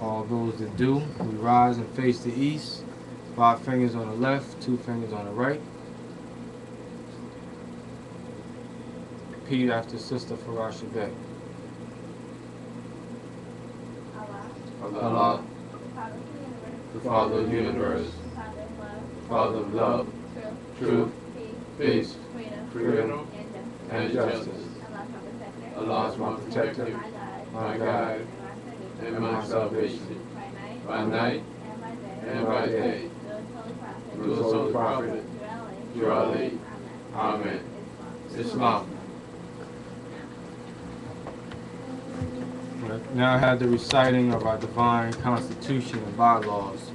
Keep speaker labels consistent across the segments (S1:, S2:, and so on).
S1: All those that do, we rise and face the east. Five fingers on the left, two fingers on the right. Repeat after Sister Farasha Bey.
S2: Allah,
S3: Allah,
S2: the Father of the universe,
S3: the
S2: Father
S3: Father of the universe,
S2: of love,
S3: Father of love,
S2: truth,
S3: peace,
S2: peace,
S3: freedom,
S2: freedom,
S3: and
S2: and
S3: justice.
S2: justice.
S3: Allah is my protector,
S2: my protector,
S3: my
S2: my
S3: guide,
S2: guide,
S3: and
S2: my salvation.
S3: by night and by day. Through his holy prophet,
S2: Ali. Amen.
S1: Islam. Now I have the reciting of our divine constitution and bylaws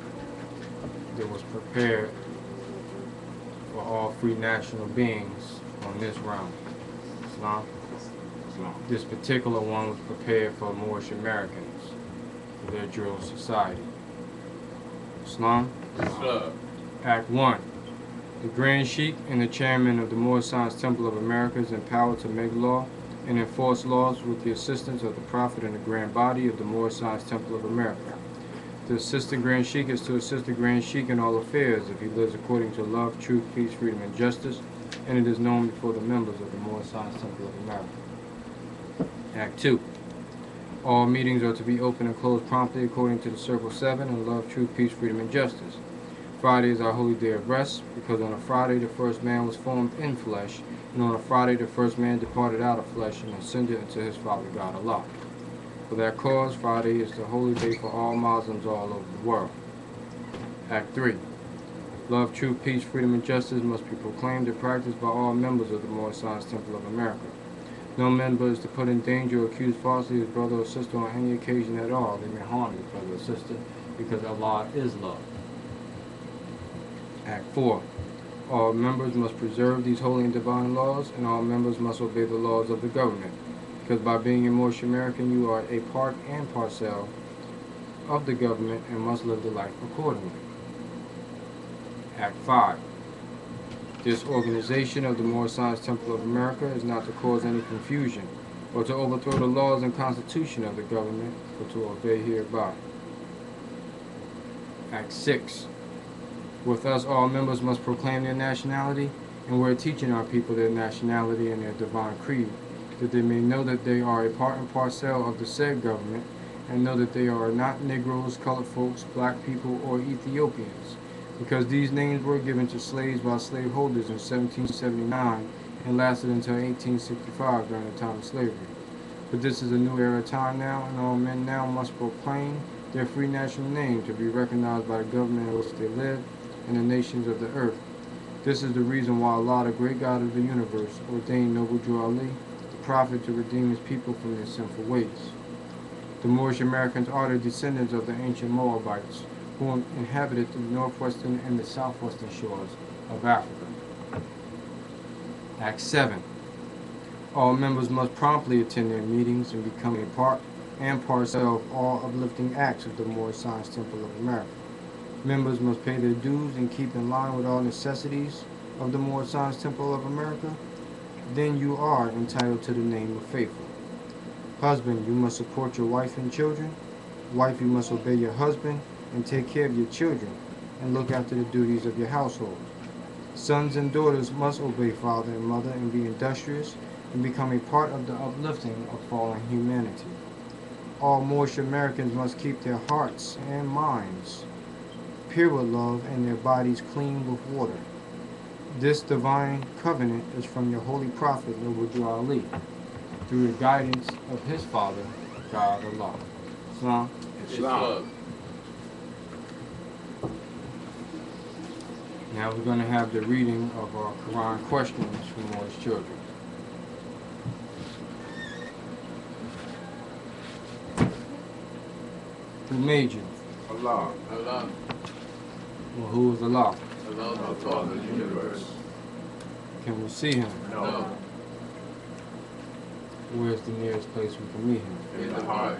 S1: that was prepared for all free national beings on this realm. Islam. This particular one was prepared for Moorish Americans for their drill society. Islam. Act 1. The Grand Sheik and the Chairman of the Moorish Science Temple of America is empowered to make law and enforce laws with the assistance of the Prophet and the Grand Body of the Moorish Science Temple of America. To assist the Grand Sheik is to assist the Grand Sheik in all affairs if he lives according to love, truth, peace, freedom, and justice, and it is known before the members of the Moorish Science Temple of America. Act 2. All meetings are to be open and closed promptly according to the Circle 7 and love, truth, peace, freedom, and justice. Friday is our holy day of rest, because on a Friday the first man was formed in flesh, and on a Friday the first man departed out of flesh and ascended into his Father God Allah. For that cause, Friday is the holy day for all Muslims all over the world. Act 3. Love, truth, peace, freedom, and justice must be proclaimed and practiced by all members of the Moorish Science Temple of America. No member is to put in danger or accuse falsely his brother or sister on any occasion at all. They may harm his brother or sister, because Allah is love. Act 4. All members must preserve these holy and divine laws, and all members must obey the laws of the government, because by being a Moorish American, you are a part and parcel of the government and must live the life accordingly. Act 5. This organization of the Moorish Science Temple of America is not to cause any confusion or to overthrow the laws and constitution of the government, but to obey hereby. Act 6. With us, all members must proclaim their nationality, and we're teaching our people their nationality and their divine creed, that they may know that they are a part and parcel of the said government, and know that they are not Negroes, colored folks, black people, or Ethiopians, because these names were given to slaves by slaveholders in 1779 and lasted until 1865 during the time of slavery. But this is a new era time now, and all men now must proclaim their free national name to be recognized by the government in which they live and the nations of the earth. This is the reason why Allah, the great God of the universe, ordained Noble Drew Ali, the prophet, to redeem his people from their sinful ways. The Moorish Americans are the descendants of the ancient Moabites, who inhabited the northwestern and the southwestern shores of Africa. Act 7. All members must promptly attend their meetings and become a part and parcel of all uplifting acts of the Moorish Science Temple of America. Members must pay their dues and keep in line with all necessities of the Moorish Science Temple of America. Then you are entitled to the name of faithful. Husband, you must support your wife and children. Wife, you must obey your husband and take care of your children and look after the duties of your household. Sons and daughters must obey father and mother and be industrious and become a part of the uplifting of fallen humanity. All Moorish Americans must keep their hearts and minds pure with love and their bodies clean with water. This divine covenant is from your holy prophet Noble Ali through the guidance of his father, God Allah. Islam.
S2: Islam.
S1: Now we're going to have the reading of our Quran questions from Moorish children. Who made you?
S2: Allah. Allah.
S1: Well, who is Allah?
S2: Allah, the Father of the universe.
S1: Can we see him?
S2: No.
S1: Where's the nearest place we can meet him?
S2: In the heart.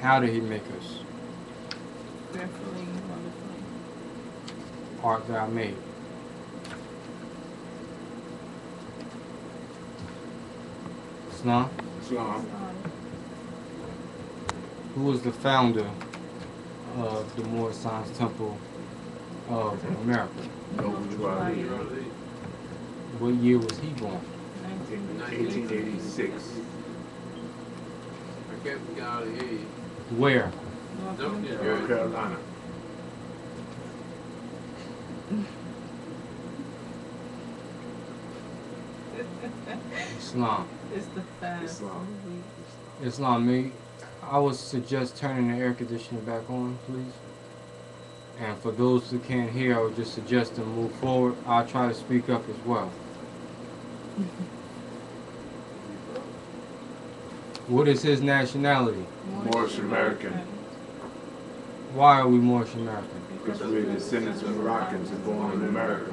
S1: How did he make us?
S4: Fearfully, wonderfully.
S1: Art thou made? Islam.
S2: Islam.
S1: Who was the founder of the Moorish Science Temple of America?
S2: Noble
S1: What year was he born?
S4: Nineteen.
S2: Eighteen eighty-six.
S5: I can't get out of here.
S1: Where?
S4: North
S5: Nope.
S2: North Carolina.
S1: Islam.
S4: It's the fast.
S2: Islam.
S1: Islam, me, I would suggest turning the air conditioner back on, please. And for those who can't hear, I would just suggest them move forward. I'll try to speak up as well. What is his nationality?
S2: Moorish American.
S1: Why are we Moorish American?
S2: Because we're descendants of Moroccans and born in America.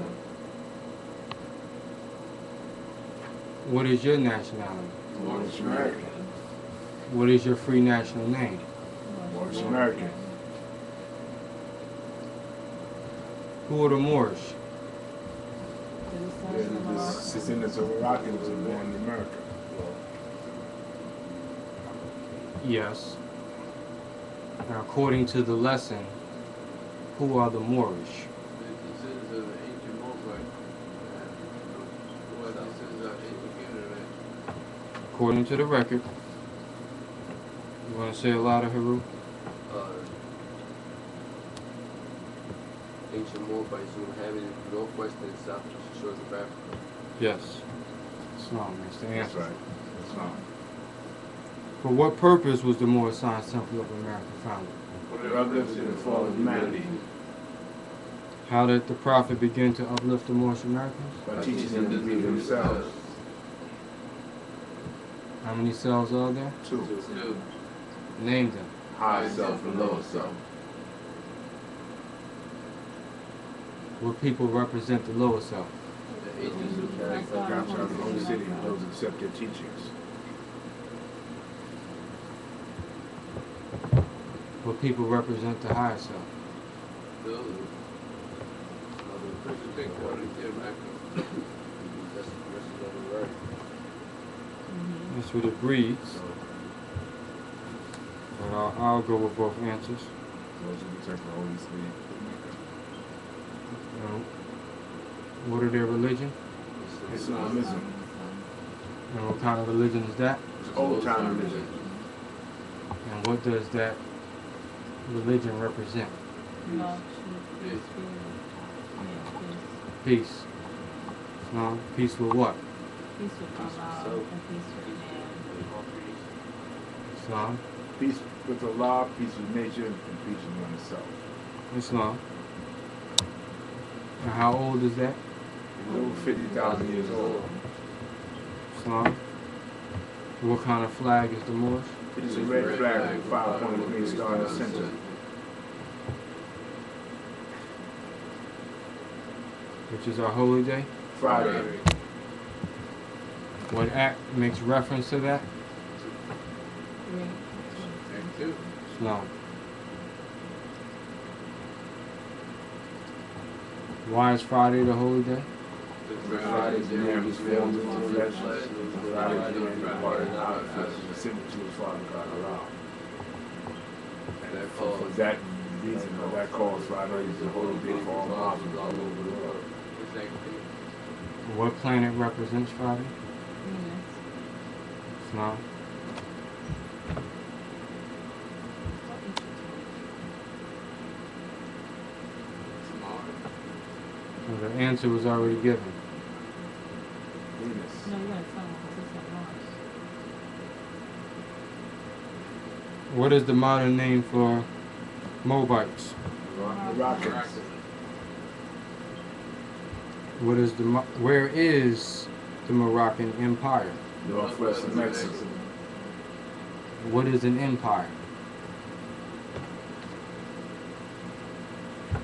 S1: What is your nationality?
S2: Moorish American.
S1: What is your free national name?
S2: Moorish American.
S1: Who are the?
S2: We're the descendants of Moroccans and born in America.
S1: Yes. Now, according to the lesson, who are the Moorish?
S5: The descendants of the ancient Moabite. Who are the descendants of ancient Canaanite.
S1: According to the record. You want to say a lot of Haru?
S6: uh, ancient Moabites who inhabited the northwestern and southwestern shores of Africa.
S1: Yes. Islam, that's the
S2: That's
S1: answer.
S2: right. That's right.
S1: For what purpose was the Moorish Science Temple of America founded?
S2: For the uplifting and fall of humanity
S1: How did the Prophet begin to uplift the Moorish Americans?
S2: by teaching them to be themselves.
S1: How many cells are there?
S2: Two.
S5: Two.
S1: Name them.
S2: High self and lower self.
S1: What people represent the lower self?
S5: The agents who carry
S2: The God's are the city and those who accept their teachings.
S1: What people represent the higher self?
S5: those. Christian think according to America.
S6: That's the message of the word.
S1: That's what it reads. But I'll, I'll go with both answers.
S2: Those who accept the holy city.
S1: Um, what are their religion?
S2: Islamism.
S1: And what kind of religion is that?
S2: Old time religion.
S1: And what does that religion represent?
S4: Love, truth, peace, freedom. Yeah,
S1: Peace. No? Peace with what?
S4: peace. Peace with Allah
S6: So-
S4: and peace with man.
S1: Islam.
S2: Peace with Allah, peace with nature, and peace with oneself.
S1: Islam. And how old is that?
S2: He's over 50,000 years old.
S1: Islam. What kind of flag is the Moorish?
S2: It is a red flag with five pointed green star in the center.
S1: Which is our holy day?
S2: Friday.
S1: What act makes reference to that?
S4: Three.
S5: And two.
S1: Islam. Why is Friday the holy day?
S2: Friday is the man who's formed flesh. Friday is the man who parted out flesh and ascended to his Father God Allah. And for for that reason, or that cause, Friday is the holy day for all Muslims all over the world.
S1: What planet represents Friday?
S4: Venus.
S1: Islam. Well, the answer was already given.
S2: Venus.
S4: No, you gotta tell them because it's at Mars.
S1: What is the modern name for Moabites?
S2: Moroccans.
S1: What is the where is the Moroccan Empire?
S2: Northwest of Amexem.
S1: What is an empire?
S4: The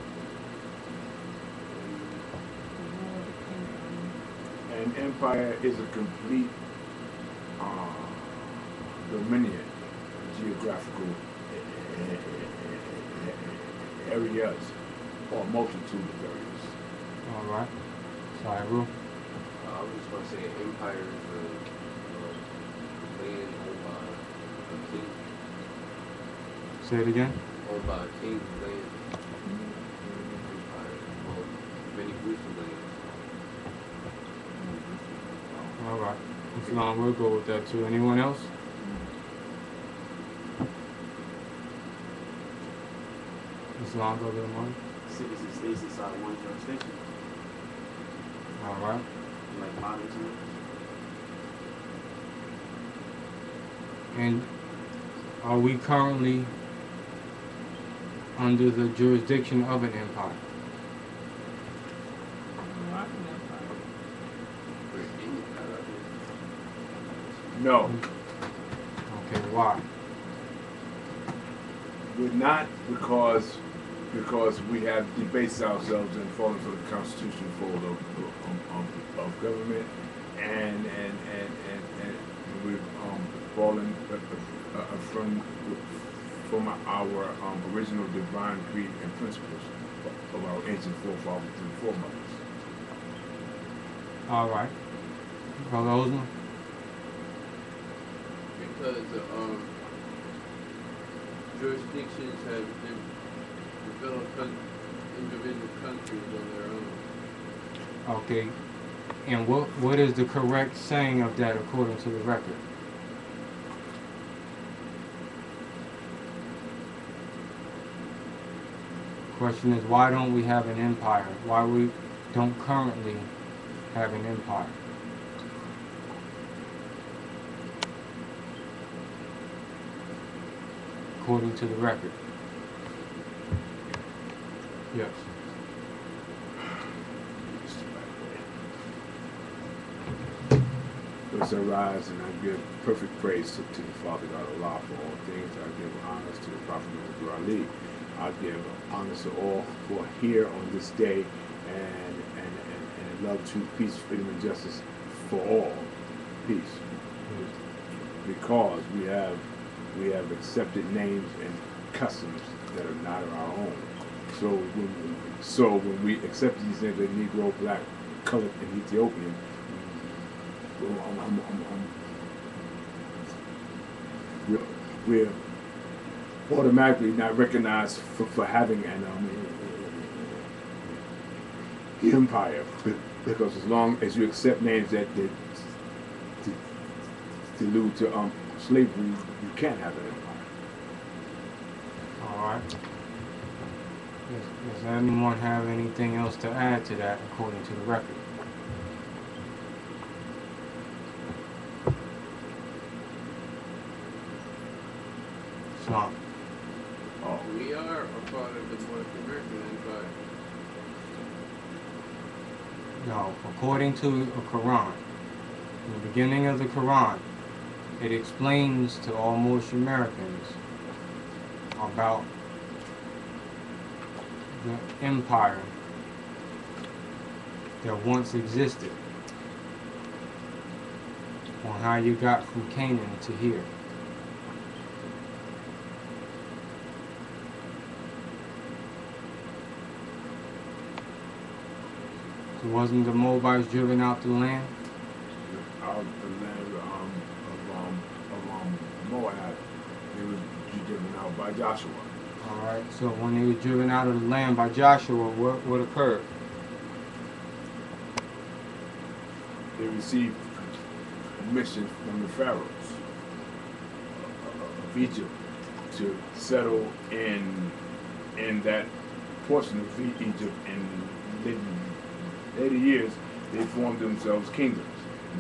S4: world depends
S2: An empire is a complete uh, dominion, geographical areas, or a multitude of areas.
S1: All right. Sorry, Ru.
S6: Uh, I was just going to say empire is a uh, land owned by a king.
S1: Say it again.
S6: owned by a king's land. Empire, owned many groups of lands.
S1: All right. Islam, we'll go with that too. Anyone else? Islam, go to the money.
S7: cities and states inside one jurisdiction,
S1: All right.
S7: like modern times.
S1: And are we currently under the jurisdiction of an empire?
S4: Empire.
S6: We're in it, I don't
S2: No,
S1: Okay, why?
S2: we're not because, because we have debased ourselves and fallen for the constitutional fold of, of, of, of government and, and, and, and, and we've, um, fallen uh, uh, uh, from, from our, um, original divine creed and principles of our ancient forefathers and foremothers.
S1: All right. Brother Osman?
S5: Because, uh, um, jurisdictions have been coun- individual countries on their own.
S1: Okay. And what what is the correct saying of that according to the record? Question is why don't we have an empire? Why we don't currently have an empire? According to the record. Yes.
S2: Let's arise and I give perfect praise to, to the Father God Allah for all things. I give honors to the Prophet Muhammad Ali. I give honors to all who are here on this day and, and, and, and love, truth, peace, freedom, and justice for all. Peace. Because we have we have accepted names and customs that are not our own. So when so when we accept these names, like Negro, Black, Colored, and Ethiopian, I'm, I'm, I'm, we're, we're automatically not recognized for, for having an um, empire because as long as you accept names that, that to, allude to um, slavery, you can't have an empire.
S1: All right. Does, anyone have anything else to add to that according to the record? Islam.
S2: Oh,
S5: We are a part of the North American Empire.
S1: No, according to the Quran, in the beginning of the Quran, it explains to all Muslim Americans about the empire that once existed, on how you got from Canaan to here. So wasn't the Moabites driven out the land?
S2: out the land um, of, um, of um, Moab, they was driven out by Joshua.
S1: All right. So when they were driven out of the land by Joshua, what what occurred?
S2: They received permission from the pharaohs of Egypt to settle in in that portion of Egypt, and in later years they formed themselves kingdoms.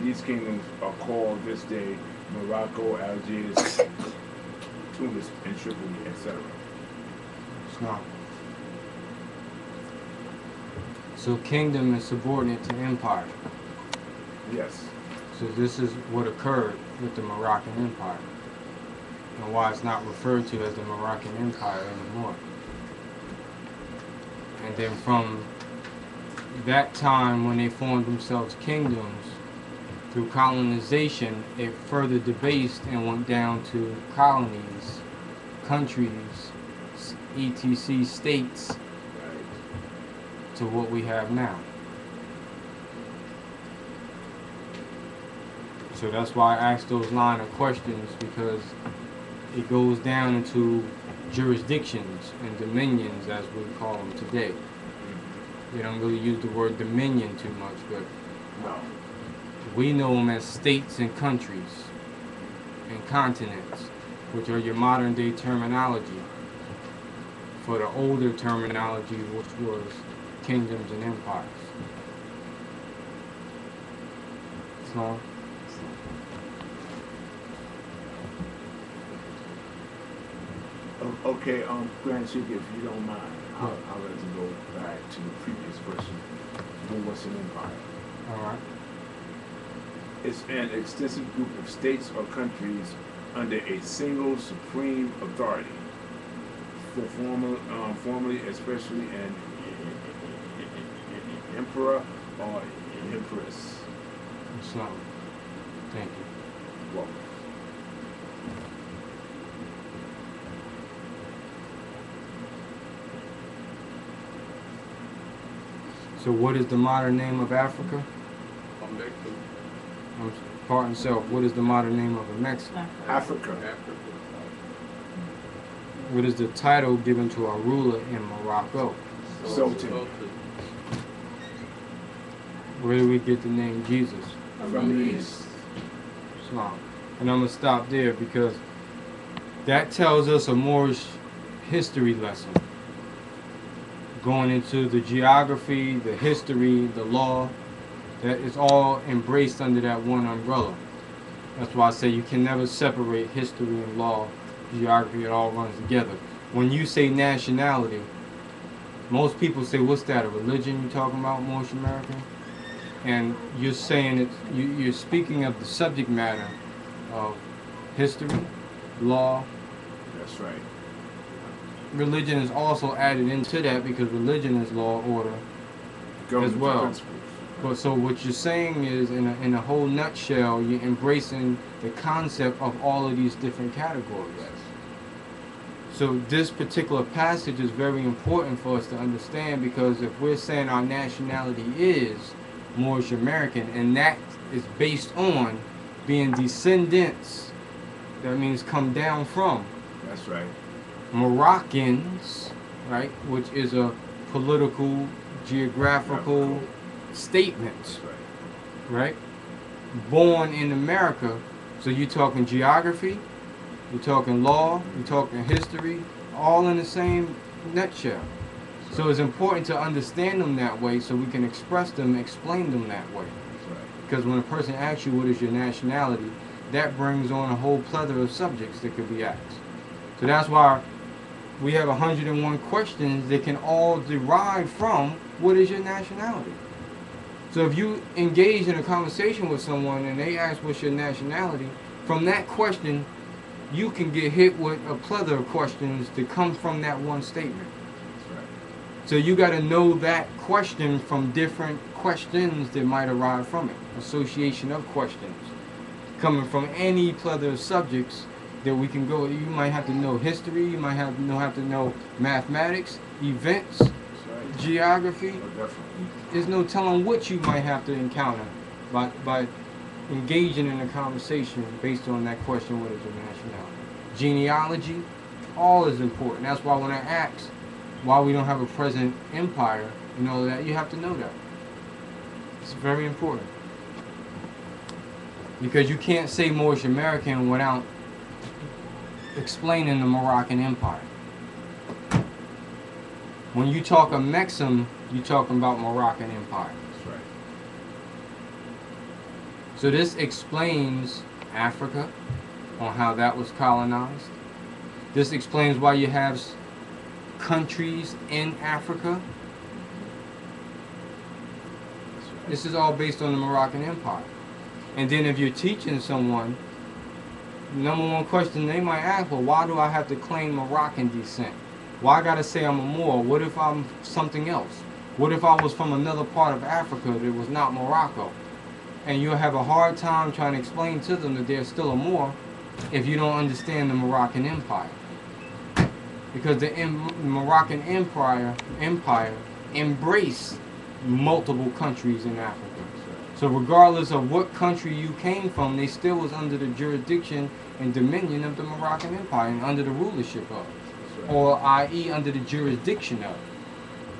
S2: These kingdoms are called this day Morocco, Algiers, Tunis, and Tripoli, etc.
S1: It's not. So kingdom is subordinate to empire.
S2: Yes.
S1: So this is what occurred with the Moroccan Empire, and why it's not referred to as the Moroccan Empire anymore. And then from that time when they formed themselves kingdoms, through colonization, it further debased and went down to colonies, countries, etc. states
S2: Right.
S1: to what we have now. So that's why I asked those line of questions because it goes down into jurisdictions and dominions, as we call them today. They don't really use the word dominion too much, but
S2: No.
S1: we know them as states and countries and continents, which are your modern day terminology. For the older terminology, which was kingdoms and empires. So,
S2: Okay, um, Grand Sheik, if you don't mind, I'll, I'll let you go back to the previous question. What was an empire?
S1: alright.
S2: It's an extensive group of states or countries under a single supreme authority. For formal, um, formally, especially an emperor or empress.
S1: Islam. Thank you.
S2: Well,
S1: So, what is the modern name of Africa?
S5: Come back to
S1: I'm pardon self. What is the modern name of Amexem?
S2: Africa.
S5: Africa.
S1: What is the title given to our ruler in Morocco?
S2: Sultan.
S1: Where do we get the name Jesus?
S2: From the east.
S1: Islam. And I'm gonna stop there because that tells us a Moorish history lesson. Going into the geography, the history, the law, that is all embraced under that one umbrella. That's why I say you can never separate history and law, geography, it all runs together. When you say nationality, most people say, what's that, a religion you're talking about, Moorish American? and you're saying it you, you're speaking of the subject matter of history law
S2: That's right.
S1: religion is also added into that because religion is law order
S2: Government
S1: well.
S2: principles.
S1: but so what you're saying is in a, in a whole nutshell you're embracing the concept of all of these different categories
S2: Yes.
S1: So this particular passage is very important for us to understand because if we're saying our nationality is Moorish American and that is based on being descendants, that means come down from
S2: That's right.
S1: Moroccans, right, which is a political, geographical
S2: Geographical.
S1: statement
S2: That's right.
S1: right? Born in America. So you're talking geography, you're talking law, you're talking history, all in the same nutshell. So it's important to understand them that way so we can express them, explain them that way.
S2: Right.
S1: Because when a person asks you what is your nationality, that brings on a whole plethora of subjects that could be asked. So that's why we have 101 questions that can all derive from what is your nationality. So if you engage in a conversation with someone and they ask what's your nationality, from that question, you can get hit with a plethora of questions that come from that one statement.
S2: Right.
S1: So you got to know that question from different questions that might arise from it. Association of questions coming from any plethora of subjects that we can go. You might have to know history. You might have to know have to know mathematics, events,
S2: right.
S1: geography.
S2: Oh.
S1: There's no telling what you might have to encounter by by engaging in a conversation based on that question. What is your nationality? Genealogy, all is important. That's why when I ask why we don't have a present empire, you know that you have to know that. It's very important because you can't say Moorish American without explaining the Moroccan Empire. When you talk of Amexem, you're talking about Moroccan Empire.
S2: That's right.
S1: So this explains Africa on how that was colonized. This explains why you have countries in Africa. This is all based on the Moroccan Empire. And then if you're teaching someone, number one question they might ask, well, why do I have to claim Moroccan descent? Why I gotta say I'm a Moor? What if I'm something else? What if I was from another part of Africa that was not Morocco? And you'll have a hard time trying to explain to them that they're still a Moor if you don't understand the Moroccan Empire. Because the em- Moroccan Empire Empire embraced multiple countries in Africa. So regardless of what country you came from, they still was under the jurisdiction and dominion of the Moroccan Empire and under the rulership of, or i.e., under the jurisdiction of,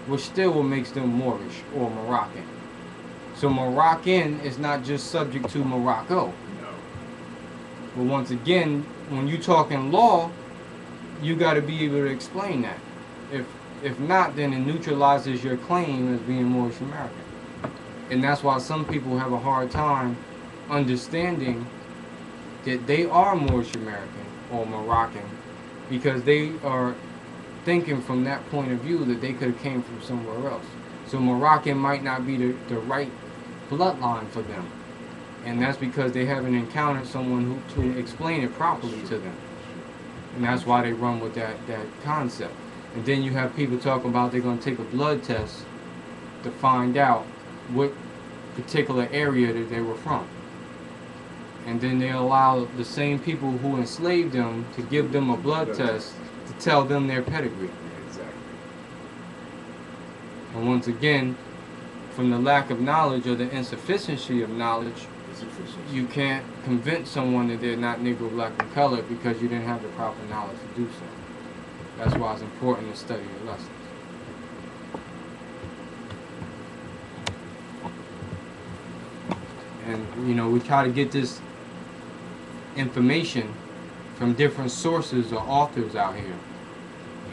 S1: which still makes them Moorish or Moroccan. So Moroccan is not just subject to Morocco.
S2: No.
S1: But once again, when you talk in law, you got to be able to explain that. If if not, then it neutralizes your claim as being Moorish American. And that's why some people have a hard time understanding that they are Moorish American or Moroccan because they are thinking from that point of view that they could have came from somewhere else. So Moroccan might not be the, the right bloodline for them. And that's because they haven't encountered someone who to explain it properly to them. And that's why they run with that, that concept. And then you have people talking about they're going to take a blood test to find out what particular area that they were from. And then they allow the same people who enslaved them to give them a blood test to tell them their pedigree.
S2: Exactly.
S1: And once again, from the lack of knowledge or the insufficiency of knowledge, you can't convince someone that they're not Negro, black, and colored because you didn't have the proper knowledge to do so. That's why it's important to study your lessons. And, you know, we try to get this information from different sources or authors out here.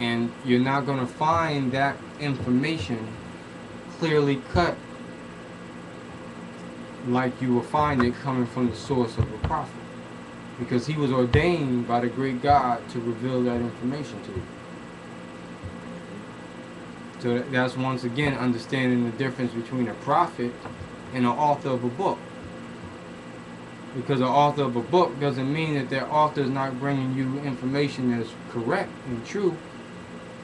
S1: And you're not going to find that information clearly cut like you will find it coming from the source of a prophet. Because he was ordained by the great God to reveal that information to you. So that's once again understanding the difference between a prophet and an author of a book. Because an author of a book doesn't mean that their author is not bringing you information that's correct and true,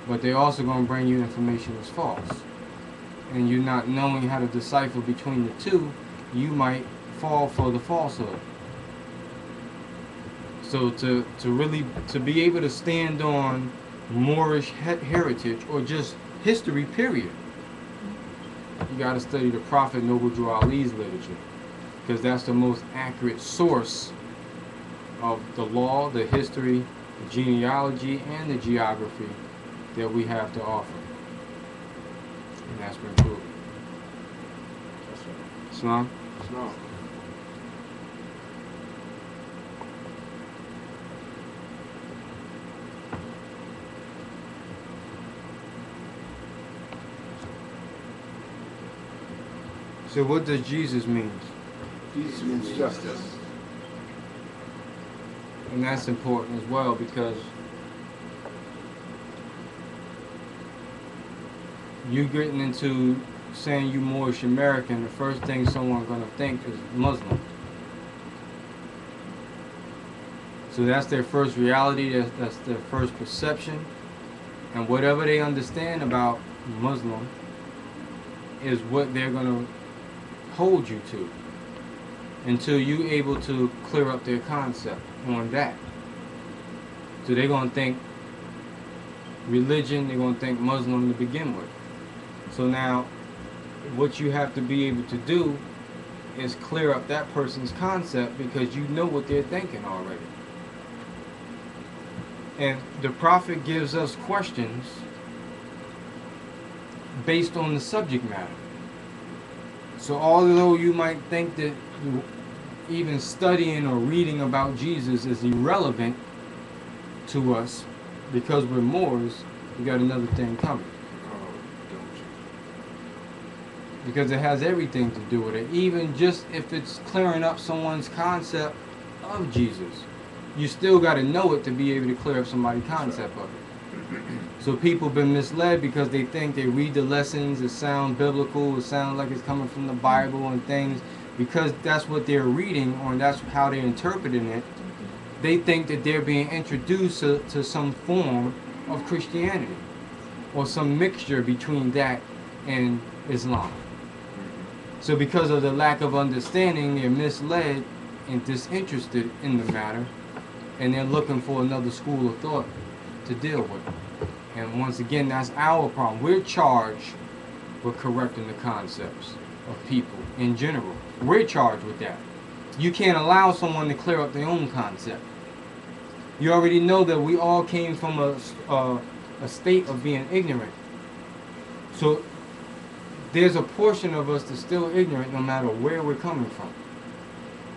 S1: but they're also going to bring you information that's false. And you're not knowing how to decipher between the two, you might fall for the falsehood. So to to really to be able to stand on Moorish he- heritage or just history, period, you got to study the Prophet Noble Drew Ali's literature because that's the most accurate source of the law, the history, the genealogy, and the geography that we have to offer. And that's been proven.
S2: That's right.
S1: Islam?
S6: No.
S1: So what does Jesus mean?
S2: Jesus means justice.
S1: And that's important as well because you getting into saying you Moorish American, the first thing someone's gonna think is Muslim. So that's their first reality, that's, that's their first perception. And whatever they understand about Muslim is what they're gonna hold you to until you able to clear up their concept on that. So they're gonna think religion, they're gonna think Muslim to begin with. So now what you have to be able to do is clear up that person's concept because you know what they're thinking already. And the prophet gives us questions based on the subject matter. So although you might think that even studying or reading about Jesus is irrelevant to us because we're Moors, we got another thing coming.
S2: Oh, don't you?
S1: Because it has everything to do with it. Even just if it's clearing up someone's concept of Jesus, you still got to know it to be able to clear up somebody's concept of it. So people been misled because they think they read the lessons, it sound biblical, it sounds like it's coming from the Bible and things. Because that's what they're reading or that's how they're interpreting it, they think that they're being introduced to, to some form of Christianity or some mixture between that and Islam. So because of the lack of understanding, they're misled and disinterested in the matter, and they're looking for another school of thought to deal with. And once again, that's our problem. We're charged with correcting the concepts of people in general. We're charged with that. You can't allow someone to clear up their own concept. You already know that we all came from a, uh, a state of being ignorant. So there's a portion of us that's still ignorant no matter where we're coming from.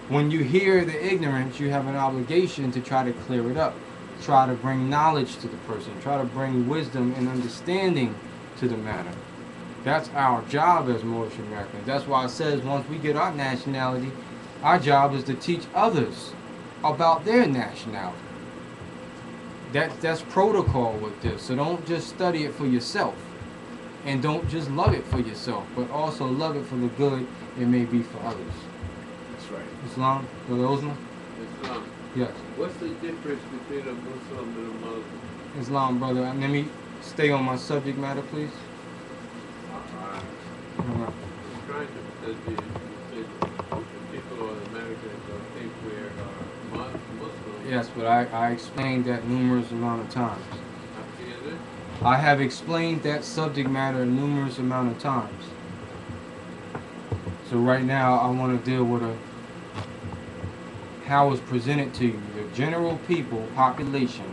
S1: When you hear the ignorance, you have an obligation to try to clear it up. Try to bring knowledge to the person. Try to bring wisdom and understanding to the matter. That's our job as Moorish Americans. That's why it says once we get our nationality, our job is to teach others about their nationality. That, that's protocol with this. So don't just study it for yourself. And don't just love it for yourself, but also love it for the good it may be for others.
S2: That's right.
S1: Islam, Brother Osman?
S5: Islam.
S1: Yes.
S5: What's the difference between a Muslim and a Muslim?
S1: Islam, brother. Let me stay on my subject matter, please.
S2: Uh,
S1: Uh,
S5: I'm trying to, you the people of Americans don't think we're uh.
S1: Yes, but I, I explained that numerous amount of times. I have explained that subject matter numerous amount of times. So right now I want to deal with a how it's presented to you. The general people population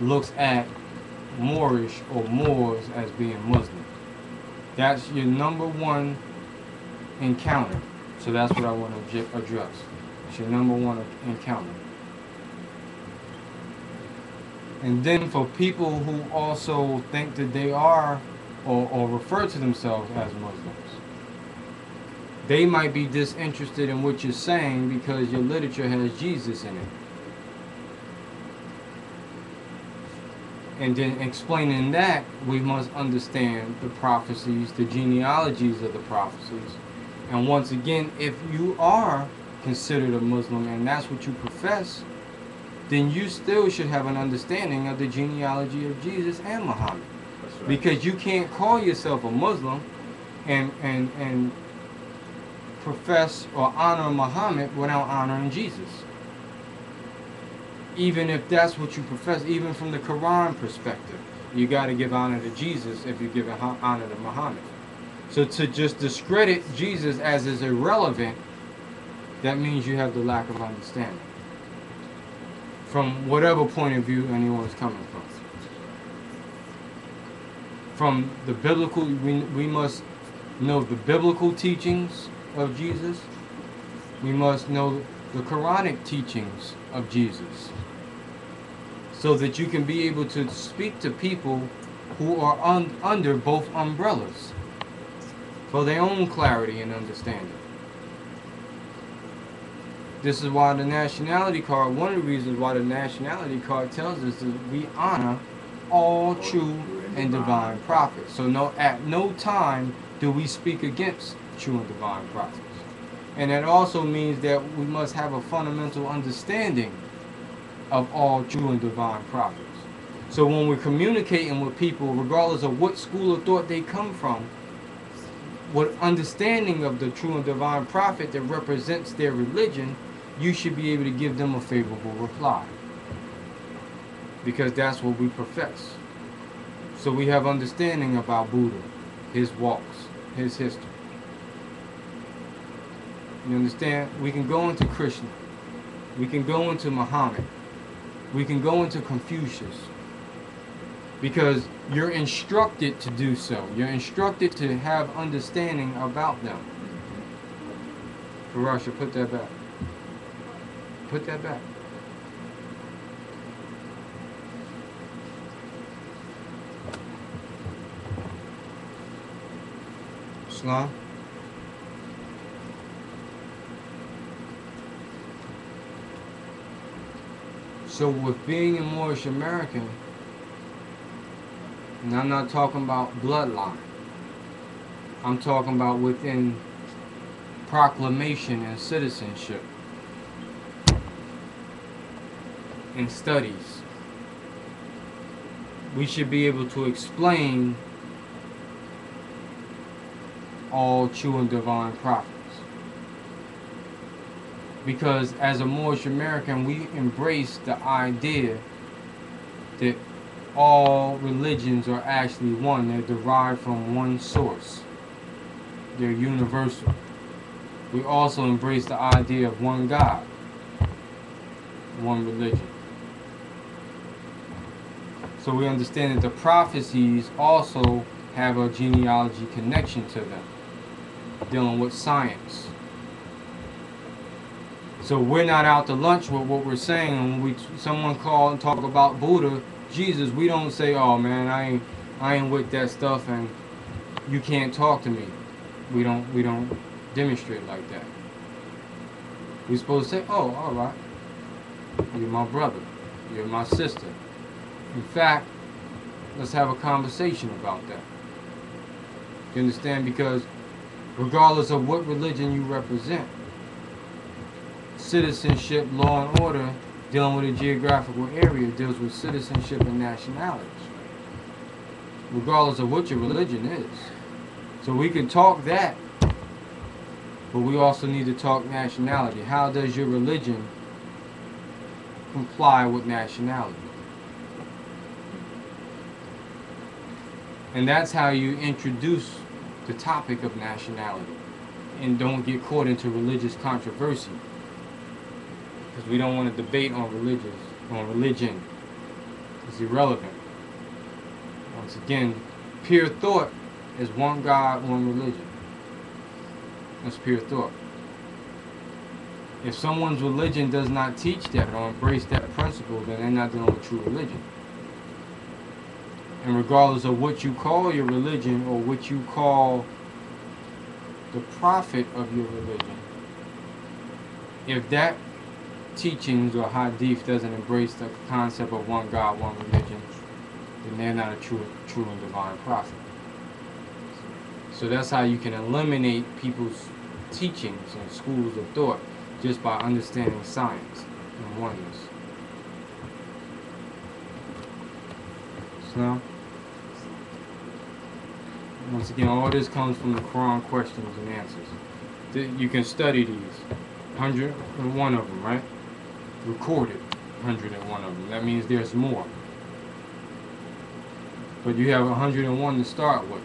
S1: looks at Moorish or Moors as being Muslim. That's your number one encounter. So that's what I want to address. It's your number one encounter. And then for people who also think that they are or, or refer to themselves as Muslims, they might be disinterested in what you're saying because your literature has Jesus in it. And then explaining that, we must understand the prophecies, the genealogies of the prophecies. And once again, if you are considered a Muslim and that's what you profess, then you still should have an understanding of the genealogy of Jesus and Muhammad.
S2: right.
S1: Because you can't call yourself a Muslim and and and profess or honor Muhammad without honoring Jesus. Even if that's what you profess, even from the Quran perspective, you got to give honor to Jesus if you give ho- honor to Muhammad. So to just discredit Jesus as is irrelevant, that means you have the lack of understanding from whatever point of view anyone is coming from. From the biblical, we, we must know the biblical teachings of Jesus. We must know the Quranic teachings of Jesus. So that you can be able to speak to people who are un, under both umbrellas for their own clarity and understanding. This is why the nationality card, one of the reasons why the nationality card tells us that we honor all true and divine prophets. So no at no time do we speak against true and divine prophets. And that also means that we must have a fundamental understanding of all true and divine prophets. So when we're communicating with people, regardless of what school of thought they come from, what understanding of the true and divine prophet that represents their religion, you should be able to give them a favorable reply. Because that's what we profess. So we have understanding about Buddha, his walks, his history. You understand? We can go into Krishna. We can go into Muhammad. We can go into Confucius. Because you're instructed to do so. You're instructed to have understanding about them. Farasha, put that back. Put that back. Islam. So with being a Moorish American, and I'm not talking about bloodline. I'm talking about within proclamation and citizenship and studies. We should be able to explain all true and divine prophets. Because as a Moorish American, we embrace the idea that all religions are actually one. They're derived from one source. They're universal. We also embrace the idea of one God, one religion. So we understand that the prophecies also have a genealogy connection to them, dealing with science. So we're not out to lunch with what we're saying. When we someone call and talk about Buddha, Jesus, we don't say, "Oh man, I ain't, I ain't with that stuff," and you can't talk to me. We don't, we don't demonstrate like that. We're supposed to say, "Oh, all right, you're my brother, you're my sister." In fact, let's have a conversation about that. You understand? Because regardless of what religion you represent, citizenship, law and order, dealing with a geographical area deals with citizenship and nationalities. Regardless of what your religion is. So we can talk that, but we also need to talk nationality. How does your religion comply with nationality? And that's how you introduce the topic of nationality. And don't get caught into religious controversy. Because we don't want to debate on religious on religion. It's irrelevant. Once again pure thought is one god one religion. That's pure thought. If someone's religion does not teach that or embrace that principle then they're not dealing with true religion and regardless of what you call your religion or what you call the prophet of your religion if that teachings or hadith doesn't embrace the concept of one God, one religion, then they're not a true, true and divine prophet. So that's how you can eliminate people's teachings and schools of thought just by understanding science and oneness. So, once again, all this comes from the Quran questions and answers. You can study these. 101 of them, right? recorded 101 of them. That means there's more. But you have 101 to start with.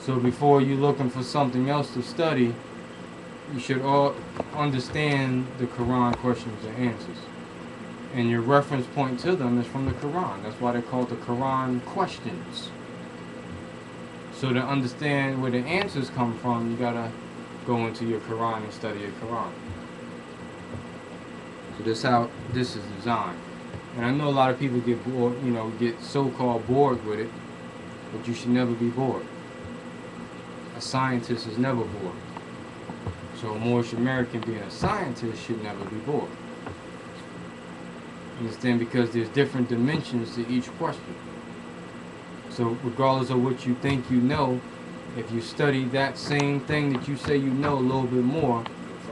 S1: So before you're looking for something else to study, you should all understand the Quran questions and answers. And your reference point to them is from the Quran. That's why they're called the Quran questions. So to understand where the answers come from, you gotta go into your Quran and study your Quran. So this how this is designed. And I know a lot of people get bored, you know, get so-called bored with it, but you should never be bored. A scientist is never bored. So a Moorish American being a scientist should never be bored. Understand? Because there's different dimensions to each question. So regardless of what you think you know, if you study that same thing that you say you know a little bit more,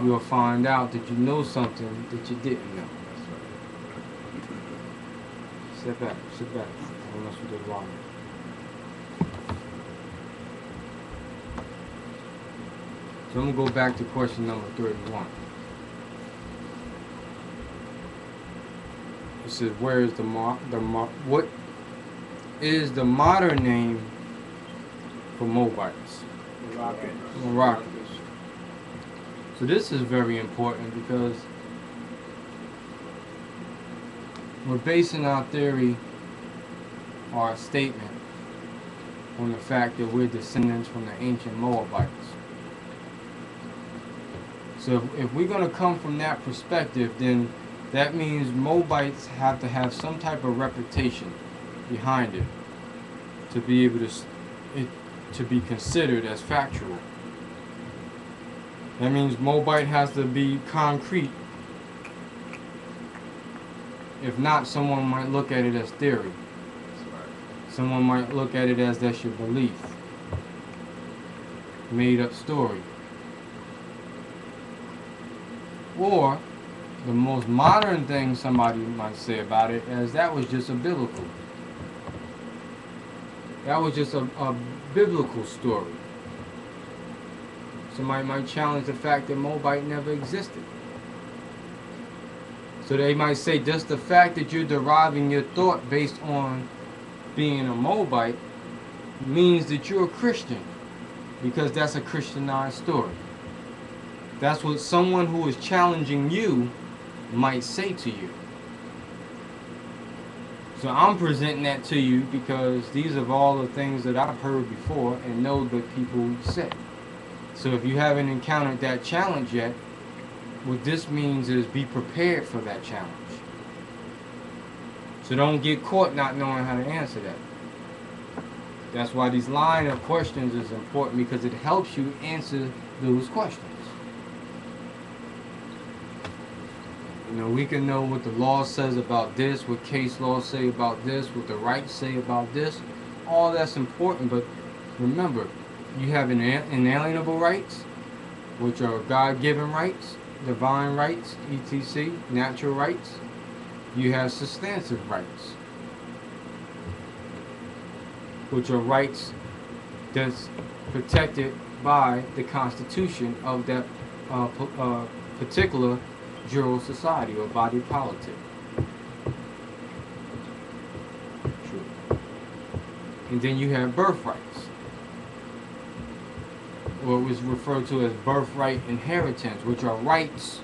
S1: you'll find out that you know something that you didn't know. Sit back, sit back. Unless we did wrong. So I'm gonna go back to question number 31. It says, "Where is the mo- the mo- what is the modern name for Moabites?"
S2: Rocket.
S1: Moroccan. So this is very important because we're basing our theory our statement on the fact that we're descendants from the ancient Moabites. So if, if we're going to come from that perspective, then that means Moabites have to have some type of reputation behind it to be able to it, to be considered as factual. That means Moabite has to be concrete. If not, someone might look at it as theory. Someone might look at it as that's your belief. Made up story. Or the most modern thing somebody might say about it is that was just a biblical. That was just a, a biblical story. Somebody might challenge the fact that Moabite never existed. So they might say just the fact that you're deriving your thought based on being a Moabite means that you're a Christian because that's a Christianized story. That's what someone who is challenging you might say to you. So I'm presenting that to you because these are all the things that I've heard before and know that people say. So if you haven't encountered that challenge yet, what this means is be prepared for that challenge. So don't get caught not knowing how to answer that. That's why these line of questions is important because it helps you answer those questions. You know, we can know what the law says about this, what case laws say about this, what the rights say about this. All that's important, but remember, you have ina- inalienable rights, which are God-given rights, divine rights, etc., natural rights. You have substantive rights, which are rights that's protected by the Constitution of that uh, uh, particular jural society or body politic. True. And then you have birthrights, what was referred to as birthright inheritance, which are rights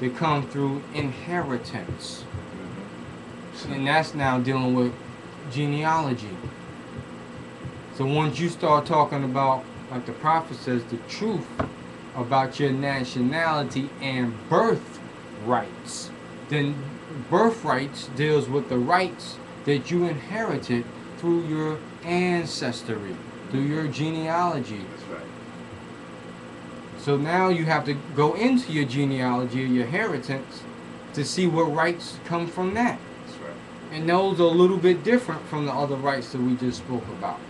S1: that come through inheritance. Mm-hmm. And that's now dealing with genealogy. So once you start talking about, like the prophet says, the truth about your nationality and birth rights, then birthrights deals with the rights that you inherited through your ancestry, through your genealogy.
S2: That's right.
S1: So now you have to go into your genealogy, your inheritance, to see what rights come from that.
S2: That's right.
S1: And those are a little bit different from the other rights that we just spoke about.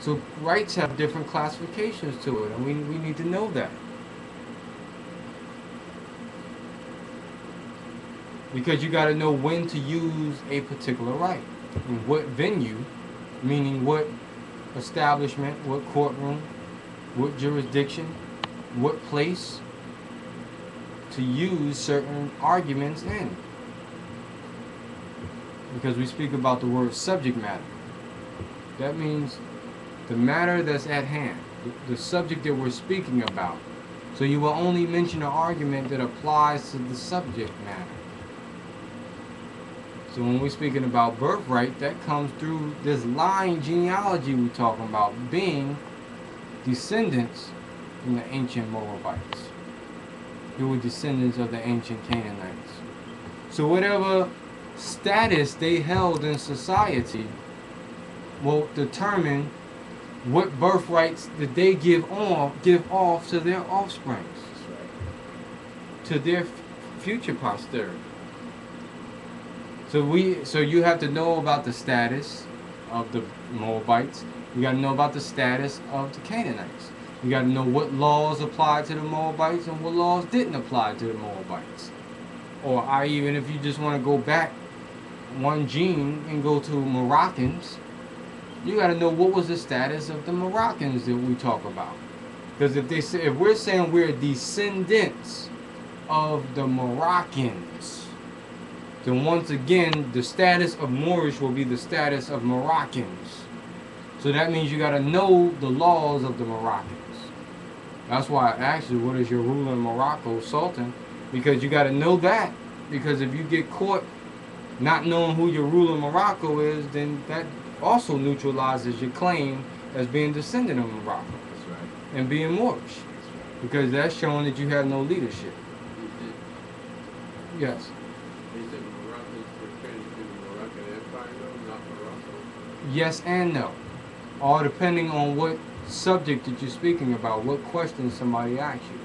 S1: So rights have different classifications to it, and we, we need to know that. Because you got to know when to use a particular right, and what venue, meaning what establishment, what courtroom, what jurisdiction, what place to use certain arguments in because we speak about the word subject matter. That means the matter that's at hand, the, the subject that we're speaking about. So you will only mention an argument that applies to the subject matter. So when we're speaking about birthright, that comes through this line genealogy we're talking about, being descendants from the ancient Moabites. They were descendants of the ancient Canaanites. So whatever status they held in society will determine what birthrights that they give on give off to their offsprings,
S2: right.
S1: to their future posterity. So we so you have to know about the status of the Moabites. You got to know about the status of the Canaanites. You got to know what laws applied to the Moabites and what laws didn't apply to the Moabites. Or I even if you just want to go back one gene and go to Moroccans, you got to know what was the status of the Moroccans that we talk about. Because if they say if we're saying we're descendants of the Moroccans, then once again the status of Moorish will be the status of Moroccans. So that means you got to know the laws of the Moroccans. That's why I asked you, what is your ruler in Morocco, Sultan? Because you got to know that. Because if you get caught not knowing who your ruler in Morocco is, then that also neutralizes your claim as being descendant of Morocco
S2: That's right.
S1: and being Moorish.
S2: That's right.
S1: Because that's showing that you have no leadership. Yes.
S5: he said Moroccans pertaining to the Moroccan Empire, though, not Morocco.
S1: Yes and no. All depending on what subject that you're speaking about, what question somebody asks you.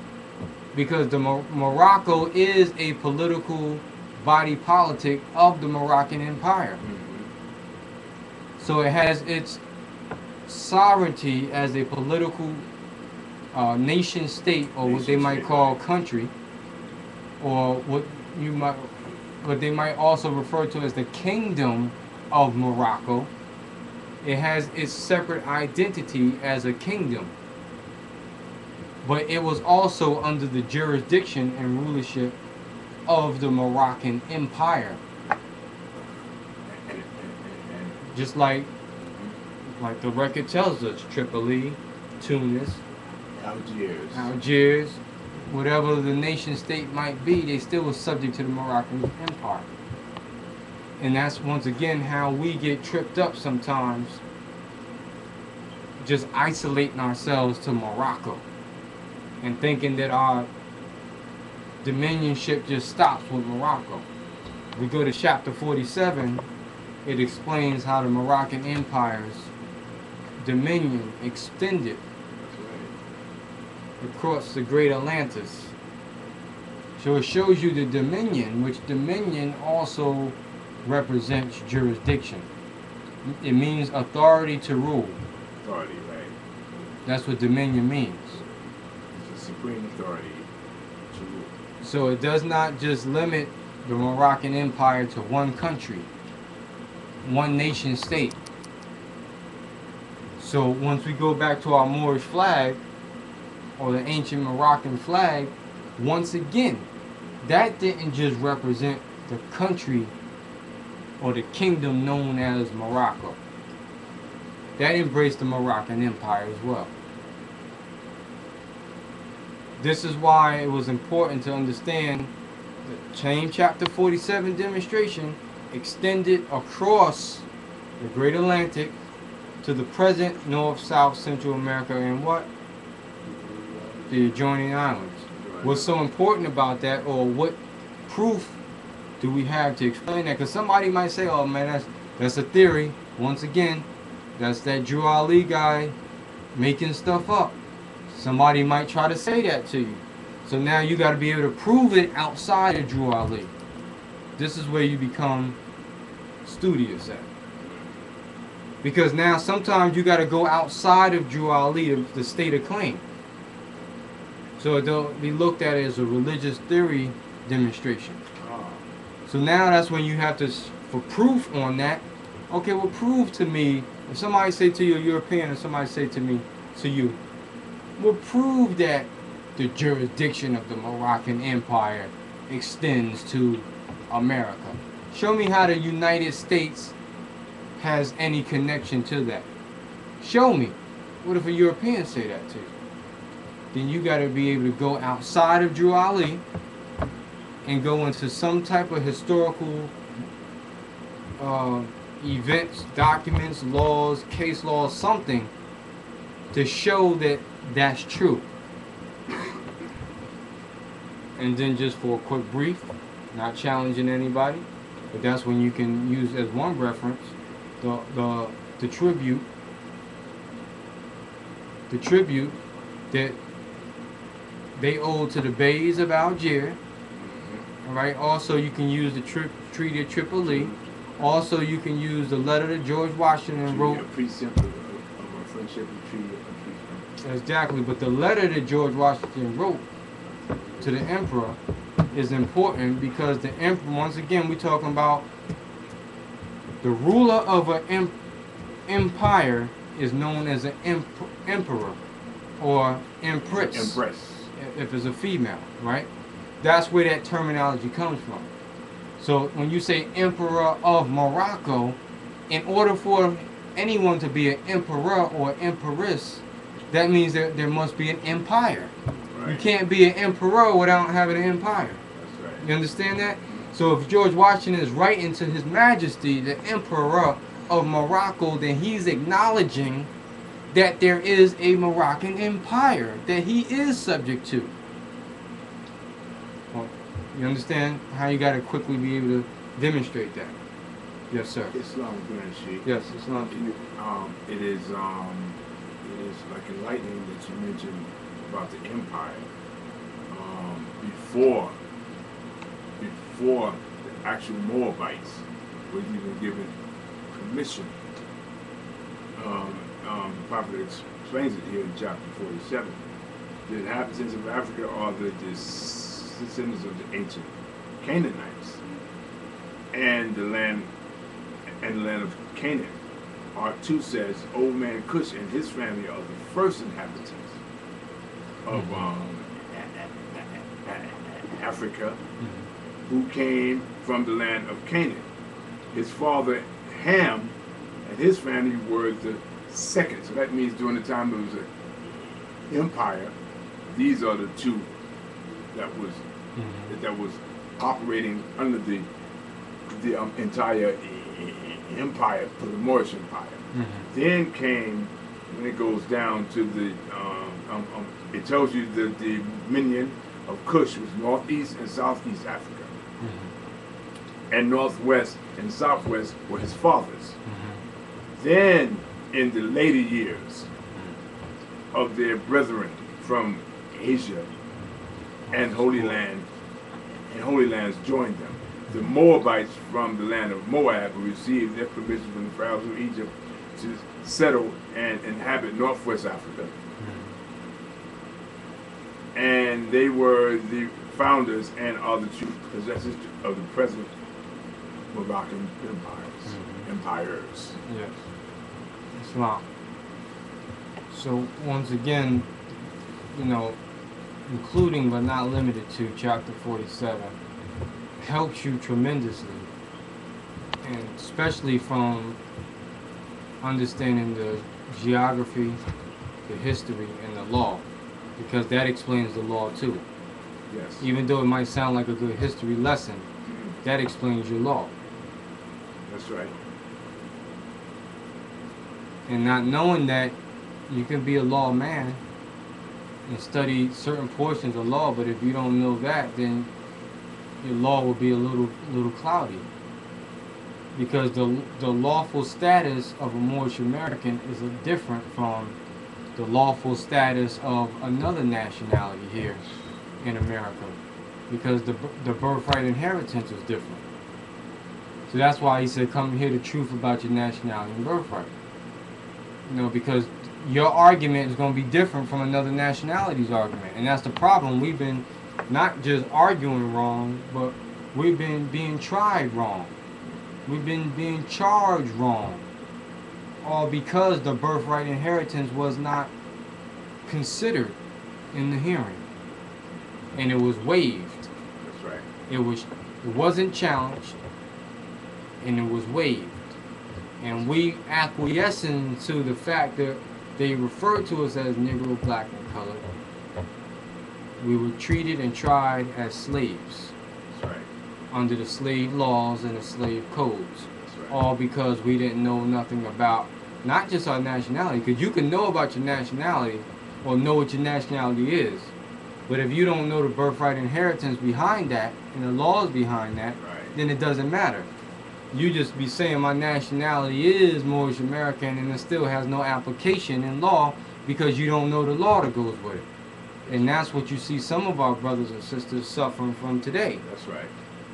S1: Because the Mo- Morocco is a political body politic of the Moroccan Empire.
S2: Mhm.
S1: So it has its sovereignty as a political uh, nation state, or what they
S2: Nation
S1: might
S2: state,
S1: call country, or what you might, what they might also refer to as the Kingdom of Morocco. It has its separate identity as a kingdom, but it was also under the jurisdiction and rulership of the Moroccan Empire. Just like like the record tells us Tripoli, Tunis,
S2: Algiers.
S1: Algiers, whatever the nation state might be, they still were subject to the Moroccan Empire. And that's once again how we get tripped up sometimes, just isolating ourselves to Morocco and thinking that our dominionship just stops with Morocco. We go to chapter 47, it explains how the Moroccan Empire's dominion extended across the great Atlantis. So it shows you the dominion, which dominion also represents jurisdiction. It means authority to rule.
S2: Authority, right?
S1: That's what dominion means.
S2: It's a supreme authority to rule.
S1: So it does not just limit the Moroccan Empire to one country, one nation state. So once we go back to our Moorish flag, or the ancient Moroccan flag, once again, that didn't just represent the country or the kingdom known as Morocco. That embraced the Moroccan Empire as well. This is why it was important to understand the Chain Chapter 47 demonstration extended across the Great Atlantic to the present North, South, Central America, and what? The adjoining islands. What's so important about that, or what proof do we have to explain that? Because somebody might say, "Oh man, that's that's a theory." Once again, that's that Drew Ali guy making stuff up. Somebody might try to say that to you. So now you got to be able to prove it outside of Drew Ali. This is where you become studious at. Because now sometimes you got to go outside of Drew Ali to, to state a claim. So it'll be looked at as a religious theory demonstration. So now that's when you have to, for proof on that, okay, well, prove to me, if somebody say to you, a European, and somebody say to me, to you, well, prove that the jurisdiction of the Moroccan Empire extends to America. Show me how the United States has any connection to that. Show me. What if a European say that to you? Then you got to be able to go outside of Drew Ali and go into some type of historical uh, events, documents, laws, case laws, something to show that that's true. And then just for a quick brief, not challenging anybody, but that's when you can use as one reference the the the tribute the tribute that they owe to the Bays of Algiers. Right. Also, you can use the tri- Treaty of Tripoli. Also, you can use the letter that George Washington wrote. Exactly. But the letter that George Washington wrote to the emperor is important because the emperor. Once again, we're talking about the ruler of an em- empire is known as an emp- emperor or empress.
S2: Empress.
S1: if it's a female, right? That's where that terminology comes from. So when you say emperor of Morocco, in order for anyone to be an emperor or empress, that means that there must be an empire. You can't be an emperor without having an empire.
S2: That's right.
S1: You understand that? So if George Washington is writing to His Majesty, the Emperor of Morocco, then he's acknowledging that there is a Moroccan empire that he is subject to. You understand how you got to quickly be able to demonstrate that? Yes, sir.
S2: Islam Grand Sheik.
S1: Yes, it's not.
S2: Um, it is um, it is like enlightening that you mentioned about the empire. Um, before before the actual Moabites was even given permission. Um, um, the prophet explains it here in chapter 47. The inhabitants of Africa are the descendants of the ancient Canaanites and the land and the land of Canaan. Art 2 says, Old man Cush and his family are the first inhabitants of um, a- a- Africa who came from the land of Canaan. His father Ham and his family were the second. So that means during the time it was an empire, these are the two that was that was operating under the the um, entire empire, for the Moorish Empire.
S1: Mhm.
S2: Then came, when it goes down to the, um, um, um, it tells you that the minion of Cush was northeast and southeast Africa,
S1: Mhm.
S2: and northwest and southwest were his fathers.
S1: Mhm.
S2: Then, in the later years of their brethren from Asia and Holy Land, and Holy Lands joined them. The Moabites from the land of Moab received their permission from the pharaohs of Egypt to settle and inhabit northwest Africa. And they were the founders and are the true possessors of the present Moroccan empires.
S1: Mhm.
S2: Empires.
S1: Yes. Islam. So once again, you know, including but not limited to chapter 47, helps you tremendously. And especially from understanding the geography, the history, and the law. Because that explains the law too.
S2: Yes.
S1: Even though it might sound like a good history lesson, that explains your law.
S2: That's right.
S1: and not knowing that you can be a law man and study certain portions of law, but if you don't know that, then your law will be a little little cloudy. Because the the lawful status of a Moorish American is different from the lawful status of another nationality here in America, because the the birthright inheritance is different. So that's why he said, "Come hear the truth about your nationality and birthright." You know, because your argument is going to be different from another nationality's argument, and that's the problem. We've been not just arguing wrong, but we've been being tried wrong. We've been being charged wrong, all because the birthright inheritance was not considered in the hearing, and it was waived.
S2: That's right.
S1: It was it wasn't challenged, and it was waived. And we acquiescing to the fact that they referred to us as Negro, Black, and Colored. We were treated and tried as slaves
S2: That's right.
S1: under the slave laws and the slave codes.
S2: Right.
S1: All because we didn't know nothing about not just our nationality, because you can know about your nationality or know what your nationality is. But if you don't know the birthright inheritance behind that and the laws behind that,
S2: Right.
S1: then it doesn't matter. You just be saying my nationality is Moorish American and it still has no application in law because you don't know the law that goes with it. And that's what you see some of our brothers and sisters suffering from today
S2: That's right.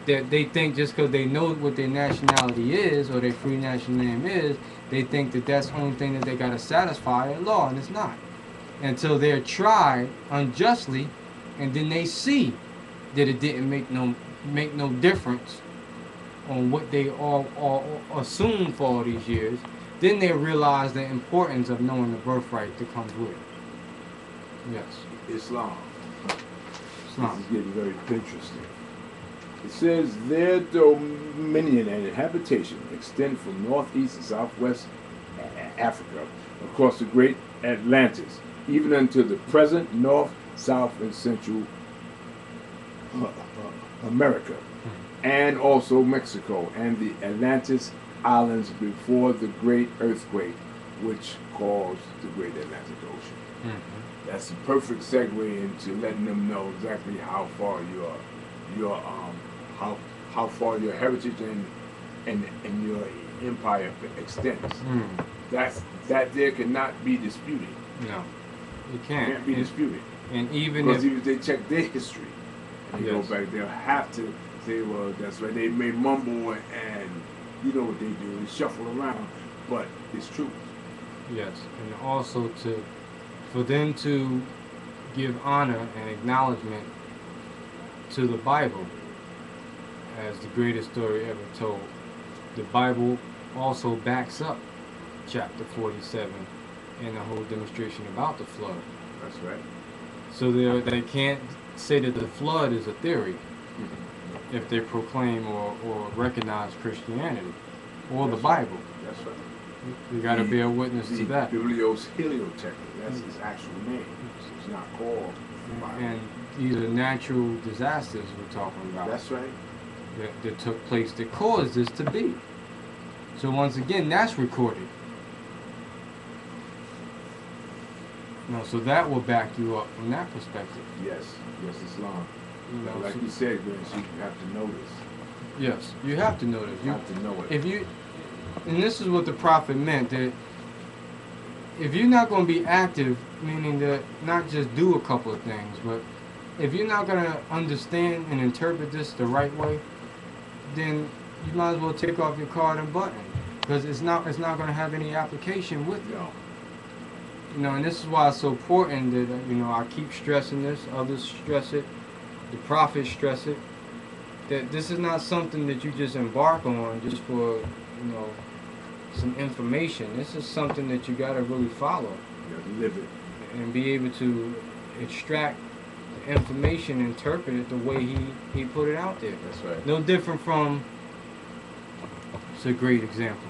S1: that they think just because they know what their nationality is or their free national name is, they think that that's the only thing that they got to satisfy in law, and it's not. Until they're tried unjustly, and then they see that it didn't make no make no difference on what they all, all assumed for all these years, then they realize the importance of knowing the birthright that comes with it. Yes,
S2: Islam.
S1: Islam.
S2: This is getting very interesting. It says their dominion and habitation extend from northeast and southwest Africa across the great Atlantis, even unto the present north, south, and central uh, uh, America, and also Mexico and the Atlantis Islands before the great earthquake which caused the great Atlantic Ocean
S1: Mhm.
S2: that's a perfect segue into letting them know exactly how far your your um how how far your heritage and and and your empire extends.
S1: Mm.
S2: That's that there cannot be disputed.
S1: No, you
S2: Can't,
S1: can't.
S2: be
S1: And,
S2: disputed
S1: and even
S2: because
S1: if
S2: if they check their history and they
S1: Yes.
S2: go back, they'll have to well, that's right. They may mumble and you know what they do, they shuffle around, but it's true.
S1: Yes, and also to for them to give honor and acknowledgement to the Bible as the greatest story ever told. The Bible also backs up chapter 47 and the whole demonstration about the flood.
S2: That's right.
S1: So they they can't say that the flood is a theory mm-hmm. If they proclaim or, or recognize Christianity or the
S2: That's right.
S1: Bible.
S2: That's right.
S1: We got to bear witness
S2: the
S1: to that.
S2: Biblios Heliotech, that's his actual name. It's not called the Bible.
S1: And these are natural disasters we're talking about.
S2: That's right.
S1: that, that took place that caused this to be. So once again, that's recorded. You know, so that will back you up from that perspective.
S2: Yes, yes, Islam.
S1: Mm-hmm.
S2: You
S1: know,
S2: like you said, Grand you have to know this.
S1: yes, you have to know this.
S2: You
S1: You,
S2: have to know it.
S1: if you, and this is what the prophet meant that if you're not going to be active, meaning that not just do a couple of things, but if you're not going to understand and interpret this the right way, then you might as well take off your card and button because it's not it's not going to have any application with it.
S2: No.
S1: You know, and this is why it's so important that you know I keep stressing this. Others stress it. The prophets stress it. That this is not something that you just embark on just for you know some information. This is something that you got to really follow
S2: You have to live it.
S1: and be able to extract the information, interpret it the way he he put it out there.
S2: That's right.
S1: No different from. It's a great example.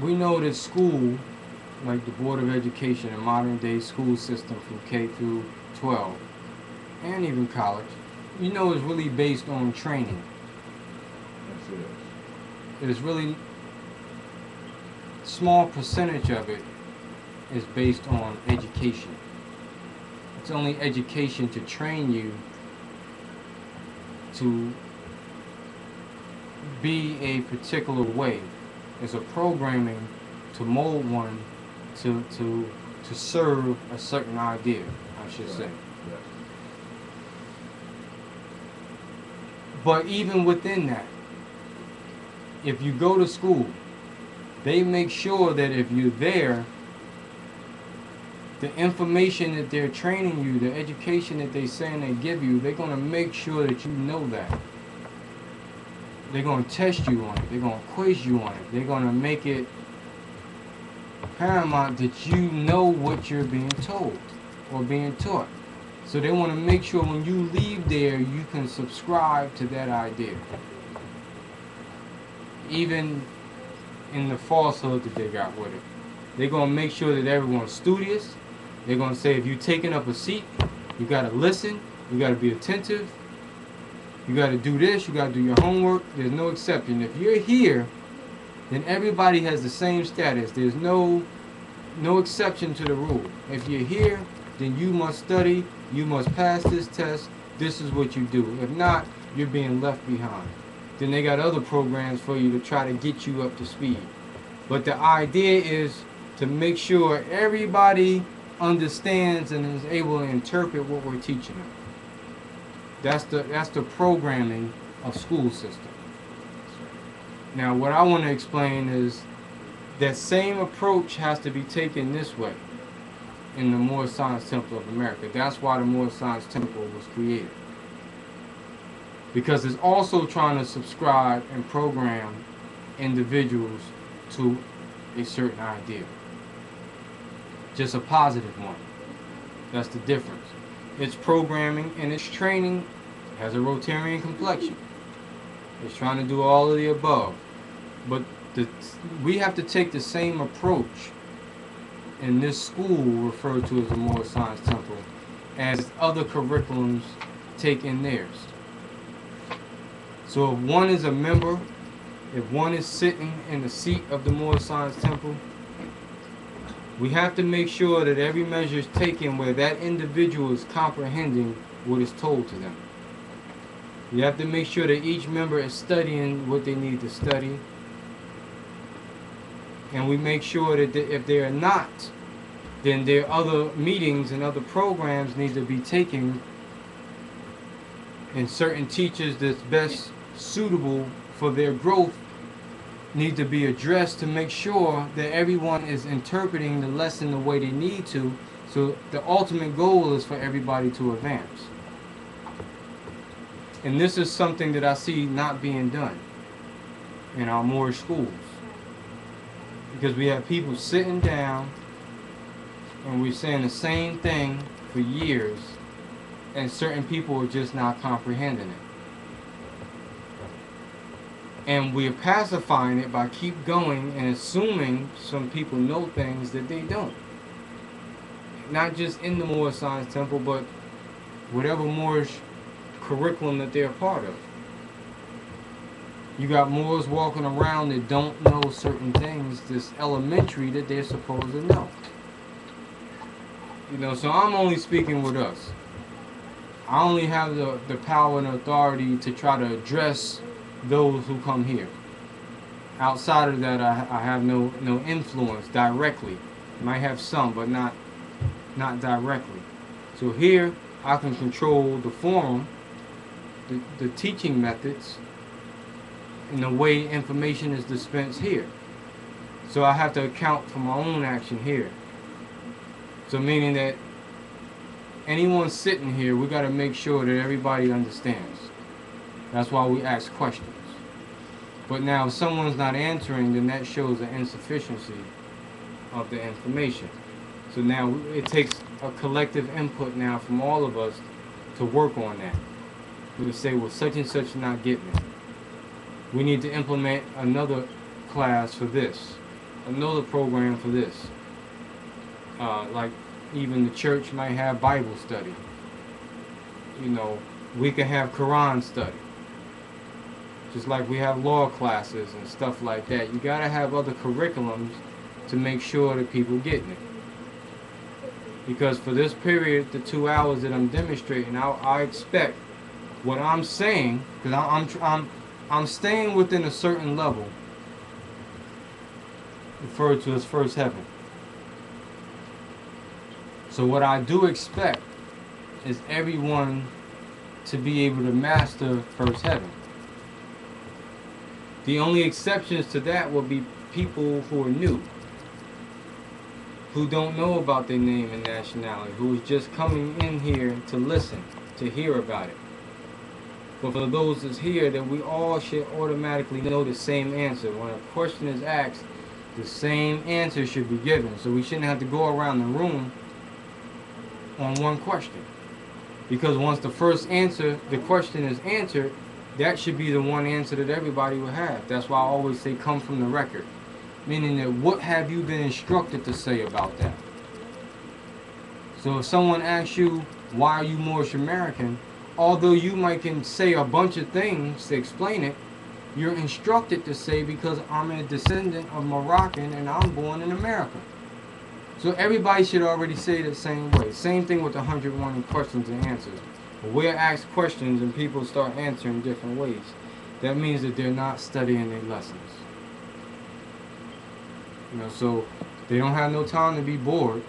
S1: We know that school, like the Board of Education, a modern day school system from K through 12, and even college, you know, is really based on training.
S2: That's it.
S1: It is really small percentage of it is based on education. It's only education to train you to be a particular way. It's a programming to mold one to to to serve a certain idea, I should say.
S2: Yes.
S1: But even within that, if you go to school, they make sure that if you're there, the information that they're training you, the education that they're saying they give you, they're gonna make sure that you know that. They're gonna test you on it. They're gonna quiz you on it. They're gonna make it paramount that you know what you're being told or being taught. So they want to make sure when you leave there, you can subscribe to that idea. Even in the falsehood that they got with it. They're going to make sure that everyone's studious. They're going to say if you're taking up a seat, you got to listen, you got to be attentive, you got to do this, you got to do your homework. There's no exception. If you're here, then everybody has the same status. There's no no exception to the rule. If you're here, then you must study, you must pass this test, this is what you do. If not, you're being left behind. Then they got other programs for you to try to get you up to speed. But the idea is to make sure everybody understands and is able to interpret what we're teaching them. That's the that's the programming of school system. Now what I want to explain is that same approach has to be taken this way in the Moorish Science Temple of America. That's why the Moorish Science Temple was created. Because it's also trying to subscribe and program individuals to a certain idea. Just a positive one. That's the difference. It's programming and it's training has a Rotarian complexion. It's trying to do all of the above. But the, we have to take the same approach in this school referred to as the Moorish Science Temple as other curriculums take in theirs. So if one is a member, if one is sitting in the seat of the Moorish Science Temple, we have to make sure that every measure is taken where that individual is comprehending what is told to them. You have to make sure that each member is studying what they need to study. And we make sure that if they are not, then their other meetings and other programs need to be taken and certain teachers that's best suitable for their growth need to be addressed to make sure that everyone is interpreting the lesson the way they need to so the ultimate goal is for everybody to advance. And this is something that i see not being done in our Moorish schools because we have people sitting down and we're saying the same thing for years and certain people are just not comprehending it and we're pacifying it by keep going and assuming some people know things that they don't. Not just in the Moorish Science Temple, but whatever Moorish curriculum that they're a part of. You got Moors walking around that don't know certain things, this elementary that they're supposed to know. You know, so I'm only speaking with us. I only have the, the power and authority to try to address those who come here. Outside of that, I, I have no, no influence directly. Might have some, but not not directly. So here, I can control the forum, the, the teaching methods, and the way information is dispensed here. So I have to account for my own action here. So meaning that anyone sitting here, we got to make sure that everybody understands. That's why we ask questions. But now, if someone's not answering, then that shows the insufficiency of the information. So now it takes a collective input now from all of us to work on that. We say, well, such and such not getting it. We need to implement another class for this, another program for this. Uh, like even the church might have Bible study. You know, we can have Quran study. Just like we have law classes and stuff like that. You gotta have other curriculums to make sure that people getting it. Because for this period, the two hours that I'm demonstrating, I, I expect what I'm saying, because I'm, I'm, I'm staying within a certain level, referred to as first heaven. So what I do expect is everyone to be able to master first heaven. The only exceptions to that will be people who are new, who don't know about their name and nationality, who is just coming in here to listen, to hear about it. But for those that's here, that we all should automatically know the same answer. When a question is asked, the same answer should be given. So we shouldn't have to go around the room on one question. Because once the first answer, the question is answered, that should be the one answer that everybody will have. That's why I always say come from the record. Meaning that what have you been instructed to say about that? So if someone asks you, why are you Moorish American? Although you might can say a bunch of things to explain it, you're instructed to say because I'm a descendant of Moroccan and I'm born in America. So everybody should already say the same way. Same thing with the 101 questions and answers. We're asked questions and people start answering different ways. That means that they're not studying their lessons. You know, so they don't have no time to be bored.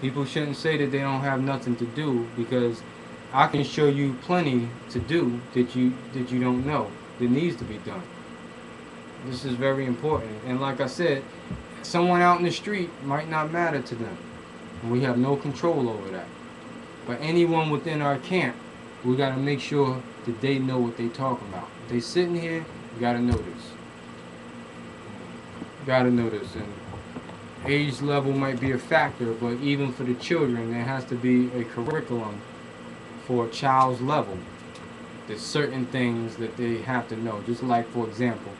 S1: People shouldn't say that they don't have nothing to do because I can show you plenty to do that you that you don't know that needs to be done. This is very important. And like I said, someone out in the street might not matter to them. We have no control over that. But anyone within our camp, we got to make sure that they know what they talking about. If they sitting here, you got to know this. Got to know this. And age level might be a factor, but even for the children, there has to be a curriculum for a child's level. There's certain things that they have to know. Just like, for example,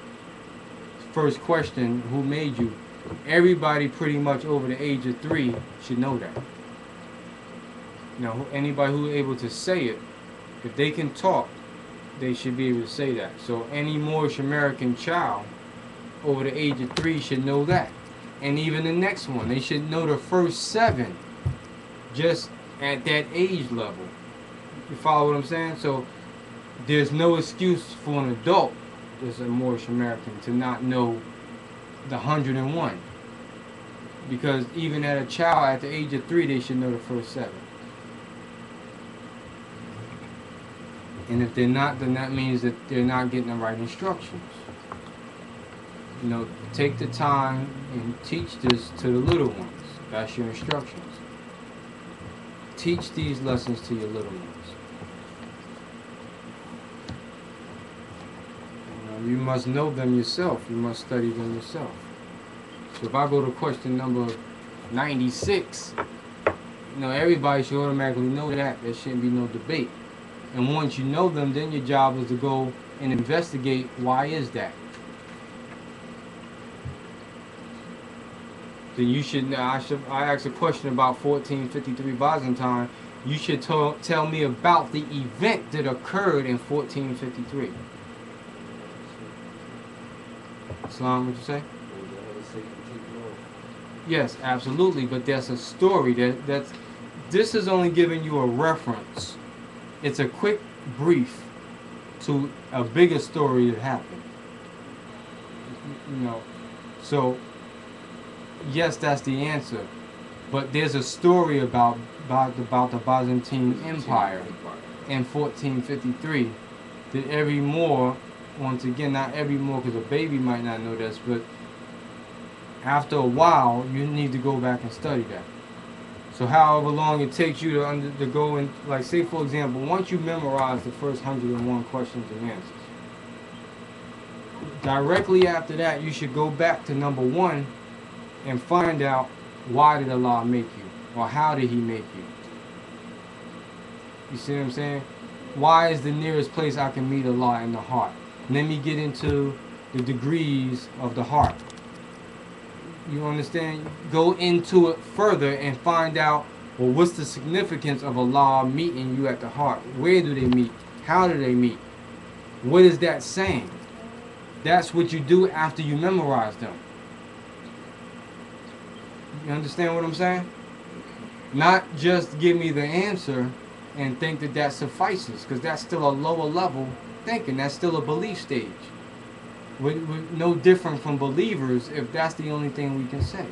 S1: first question, who made you? Everybody pretty much over the age of three should know that. You know, anybody who is able to say it, if they can talk, they should be able to say that. So any Moorish American child over the age of three should know that. And even the next one, they should know the first seven just at that age level. You follow what I'm saying? So there's no excuse for an adult that's a Moorish American to not know the 101. Because even at a child at the age of three, they should know the first seven. And if they're not, then that means that they're not getting the right instructions. You know, take the time and teach this to the little ones. That's your instructions. Teach these lessons to your little ones. You, must know them yourself. You must study them yourself. So if I go to question number 96, you know, everybody should automatically know that. There shouldn't be no debate. And once you know them, then your job is to go and investigate why is that. Then you should. I should. I asked a question about 1453 Byzantine, you should tell tell me about the event that occurred in 1453. Islam, would you say? Yes, absolutely, but that's a story that that's this is only giving you a reference. It's a quick brief to a bigger story that happened. You know, so yes, that's the answer. But there's a story about about, about the Byzantine Empire in 1453 that every Moor, once again, not every Moor because a baby might not know this, but after a while, you need to go back and study that. So, however long it takes you to, under, to go and, like, say for example, once you memorize the first 101 questions and answers, directly after that, you should go back to number one and find out why did Allah make you, or how did He make you. You see what I'm saying? Why is the nearest place I can meet Allah in the heart? Let me get into the degrees of the heart. You understand? Go into it further and find out well what's the significance of Allah meeting you at the heart? Where do they meet? How do they meet? What is that saying? That's what you do after you memorize them. You understand what I'm saying? Not just give me the answer and think that that suffices, because that's still a lower level thinking. That's still a belief stage. We're, we're no different from believers if that's the only thing we can say.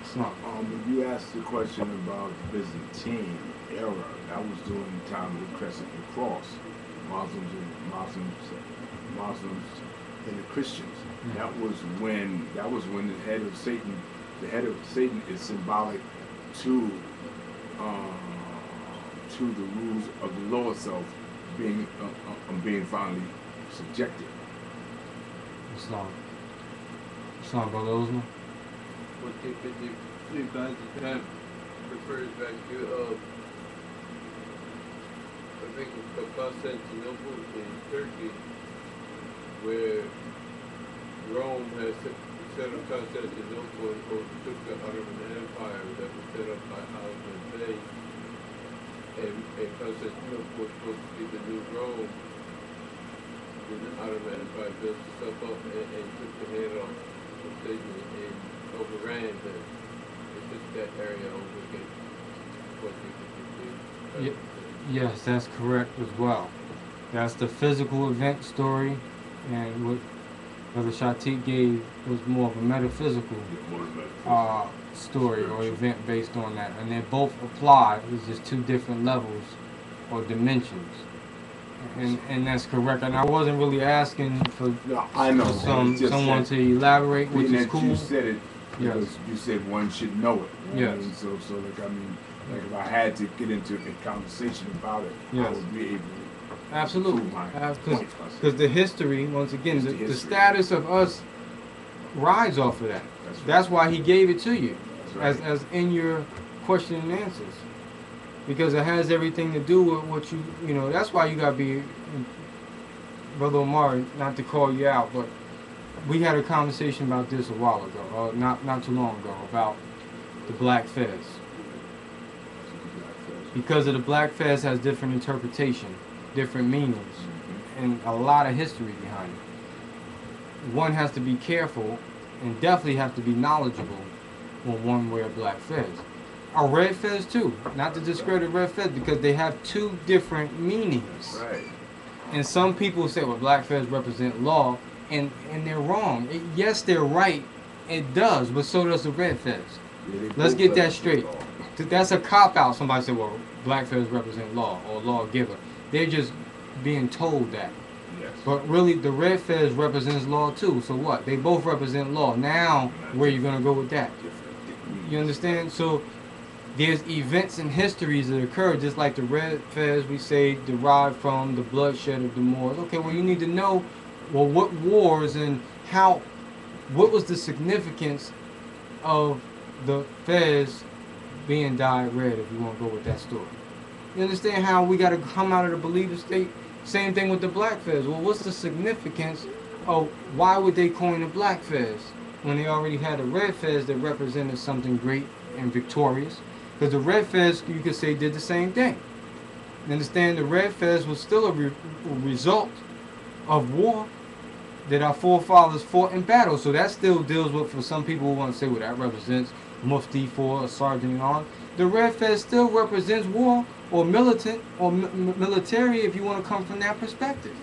S1: It's not.
S2: Um, you asked the question about the Byzantine era, that was during the time of the Crescent and Cross. Muslims and Muslims, Muslims and the Christians.
S1: Yeah.
S2: That was when that was when the head of Satan, the head of Satan is symbolic to uh, to the rules of the lower self being uh, uh, um, being finally subjected.
S1: Islam. Islam, brother Osman.
S5: What they could do, three times a time refers back to, uh, I think it's Constantinople in Turkey, where Rome has set, set up Constantinople and overtook the Ottoman Empire that was set up by Osman Bey. And, and Constantinople was supposed to be the new Rome. Then the Ottoman Empire built itself up and, and took the head off of Satan and overran the, it took that area over against what they could do.
S1: Ye- Yes, that's correct as well. That's the physical event story, and what Brother Shatik gave was more of a metaphysical uh, story or event based on that, and they both apply. It's just two different levels or dimensions, and and that's correct. And I wasn't really asking for,
S2: No, I know.
S1: for some someone
S2: that-
S1: to elaborate, which is cool.
S2: You said it
S1: Yes.
S2: because you said one should know it. you know what I
S1: Yes.
S2: mean? So, so like I mean, like if I had to get into a conversation about it, I would be able.
S1: Absolutely,
S2: prove
S1: because the history, once again, the,
S2: the
S1: the status of us rides off of that.
S2: That's right.
S1: That's why he gave it to you.
S2: Right.
S1: as, as in your question and answers because it has everything to do with what you you know that's why you got to be brother Omar not to call you out but we had a conversation about this a while ago uh, not not too long ago about the black fez because of the black fez has different interpretation different meanings and a lot of history behind it one has to be careful and definitely have to be knowledgeable when one wear black fez. A red fez too, not to discredit red fez because they have two different meanings.
S2: Right.
S1: And some people say, well, black fez represent law, and and they're wrong. It- yes, they're right. It does, but so does the red fez.
S2: Yeah,
S1: Let's get that straight. That's a cop out. Somebody said, well, black fez represent law or lawgiver. They're just being told that.
S2: Yes.
S1: But really, the red fez represents law too. So what? They both represent law. Now, where are you gonna go with that? You understand? So there's events and histories that occur, just like the red fez we say derived from the bloodshed of the Moors. Okay, well you need to know, well what wars and how, what was the significance of the fez being dyed red? If you want to go with that story, you understand how we got to come out of the believer state. Same thing with the black fez. Well, what's the significance of why would they coin a black fez? When they already had a red fez that represented something great and victorious, Because the Red Fez, you could say, did the same thing. You understand? The Red Fez was still a, re- a result of war that our forefathers fought in battle. So that still deals with, for some people who want to say, well, that represents Mufti for a sergeant in on. The Red Fez still represents war or militant or mi- mi- military if you want to come from that perspective.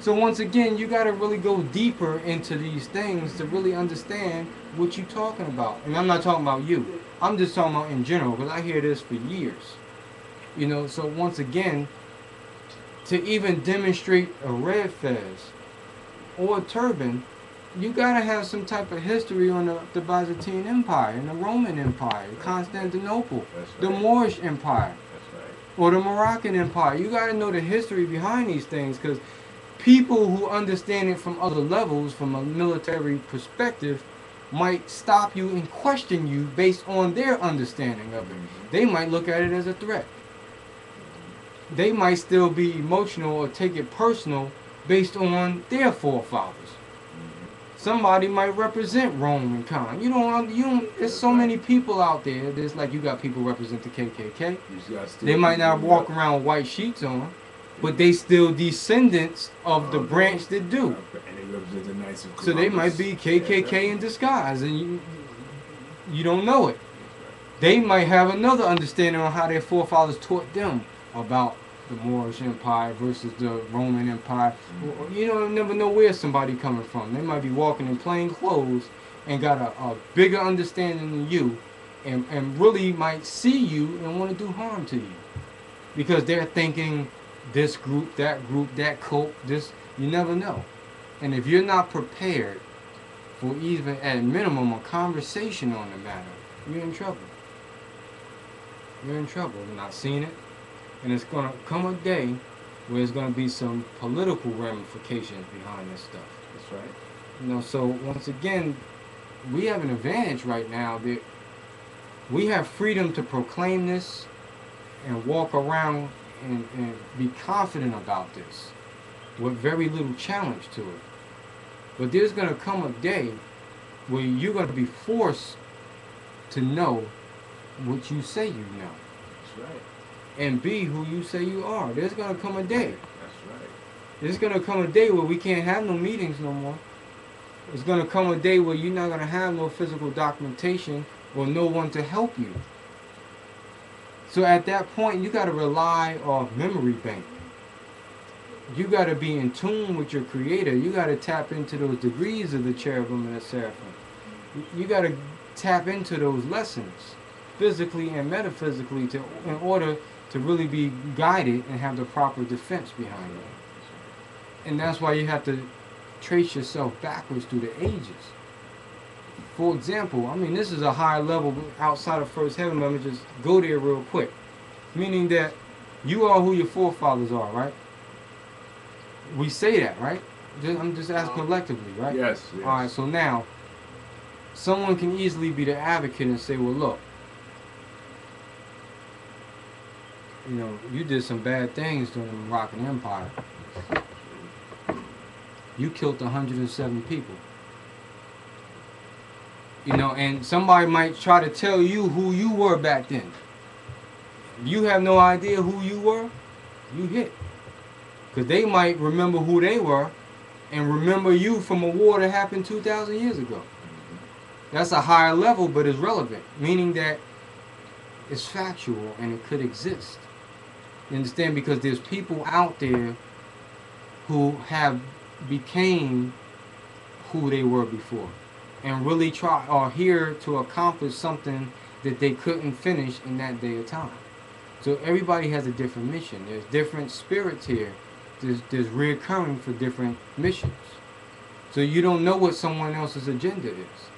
S1: So once again, you got to really go deeper into these things to really understand what you're talking about. And I'm not talking about you. I'm just talking about in general because I hear this for years. You know, so once again, to even demonstrate a red fez or a turban, you gotta have some type of history on the, the Byzantine Empire and the Roman Empire, Constantinople,
S2: That's
S1: the. Moorish Empire
S2: right.
S1: or the Moroccan Empire. You got to know the history behind these things because people who understand it from other levels, from a military perspective, might stop you and question you based on their understanding of it. They might look at it as a threat. They might still be emotional or take it personal based on their forefathers. Somebody might represent Rome and Con. You don't. You don't. There's so many people out there. There's like you got people represent the KKK. They might not walk around with white sheets on, but they still descendants of the
S2: Okay.
S1: branch that do.
S2: And the Knights
S1: So they might be KKK in disguise, and you you don't know it. They might have another understanding on how their forefathers taught them about the Moorish Empire versus the Roman Empire. You don't never know where somebody coming from. They might be walking in plain clothes and got a, a bigger understanding than you, and, and really might see you and want to do harm to you because they're thinking this group, that group, that cult. This you never know, and if you're not prepared for even at minimum a conversation on the matter, you're in trouble. You're in trouble. You're not seeing it. And it's gonna come a day where there's gonna be some political ramifications behind this stuff.
S2: That's right.
S1: You know, so once again, we have an advantage right now that we have freedom to proclaim this and walk around and, and be confident about this with very little challenge to it. But there's going to come a day where you're going to be forced to know what you say you know
S2: That's right.
S1: and be who you say you are. There's going to come a day.
S2: That's right.
S1: There's gonna come a day where we can't have no meetings no more. There's gonna come a day where you're not gonna have no physical documentation or no one to help you. So at that point, you gotta rely on memory bank. You gotta be in tune with your creator. You gotta tap into those degrees of the cherubim and the seraphim. You- You gotta tap into those lessons, physically and metaphysically, to in order to really be guided and have the proper defense behind it. And that's why you have to trace yourself backwards through the ages. For example, I mean, this is a higher level outside of first heaven, but let me just go there real quick. Meaning that you are who your forefathers are, right? We say that, right? Just, I'm just asking uh-huh. collectively, right?
S2: Yes. yes.
S1: All right, so now someone can easily be the advocate and say, well, look, you know, you did some bad things during the Moroccan Empire. You killed 107 people. You know, and somebody might try to tell you who you were back then. You have no idea who you were, you hit. Because they might remember who they were and remember you from a war that happened 2,000 years ago. Mm-hmm. That's a higher level, but it's relevant, meaning that it's factual and it could exist. You understand? Because there's people out there who have became who they were before and really try are here to accomplish something that they couldn't finish in that day of time. So everybody has a different mission. There's different spirits here. There's there's reoccurring for different missions. So you don't know what someone else's agenda is.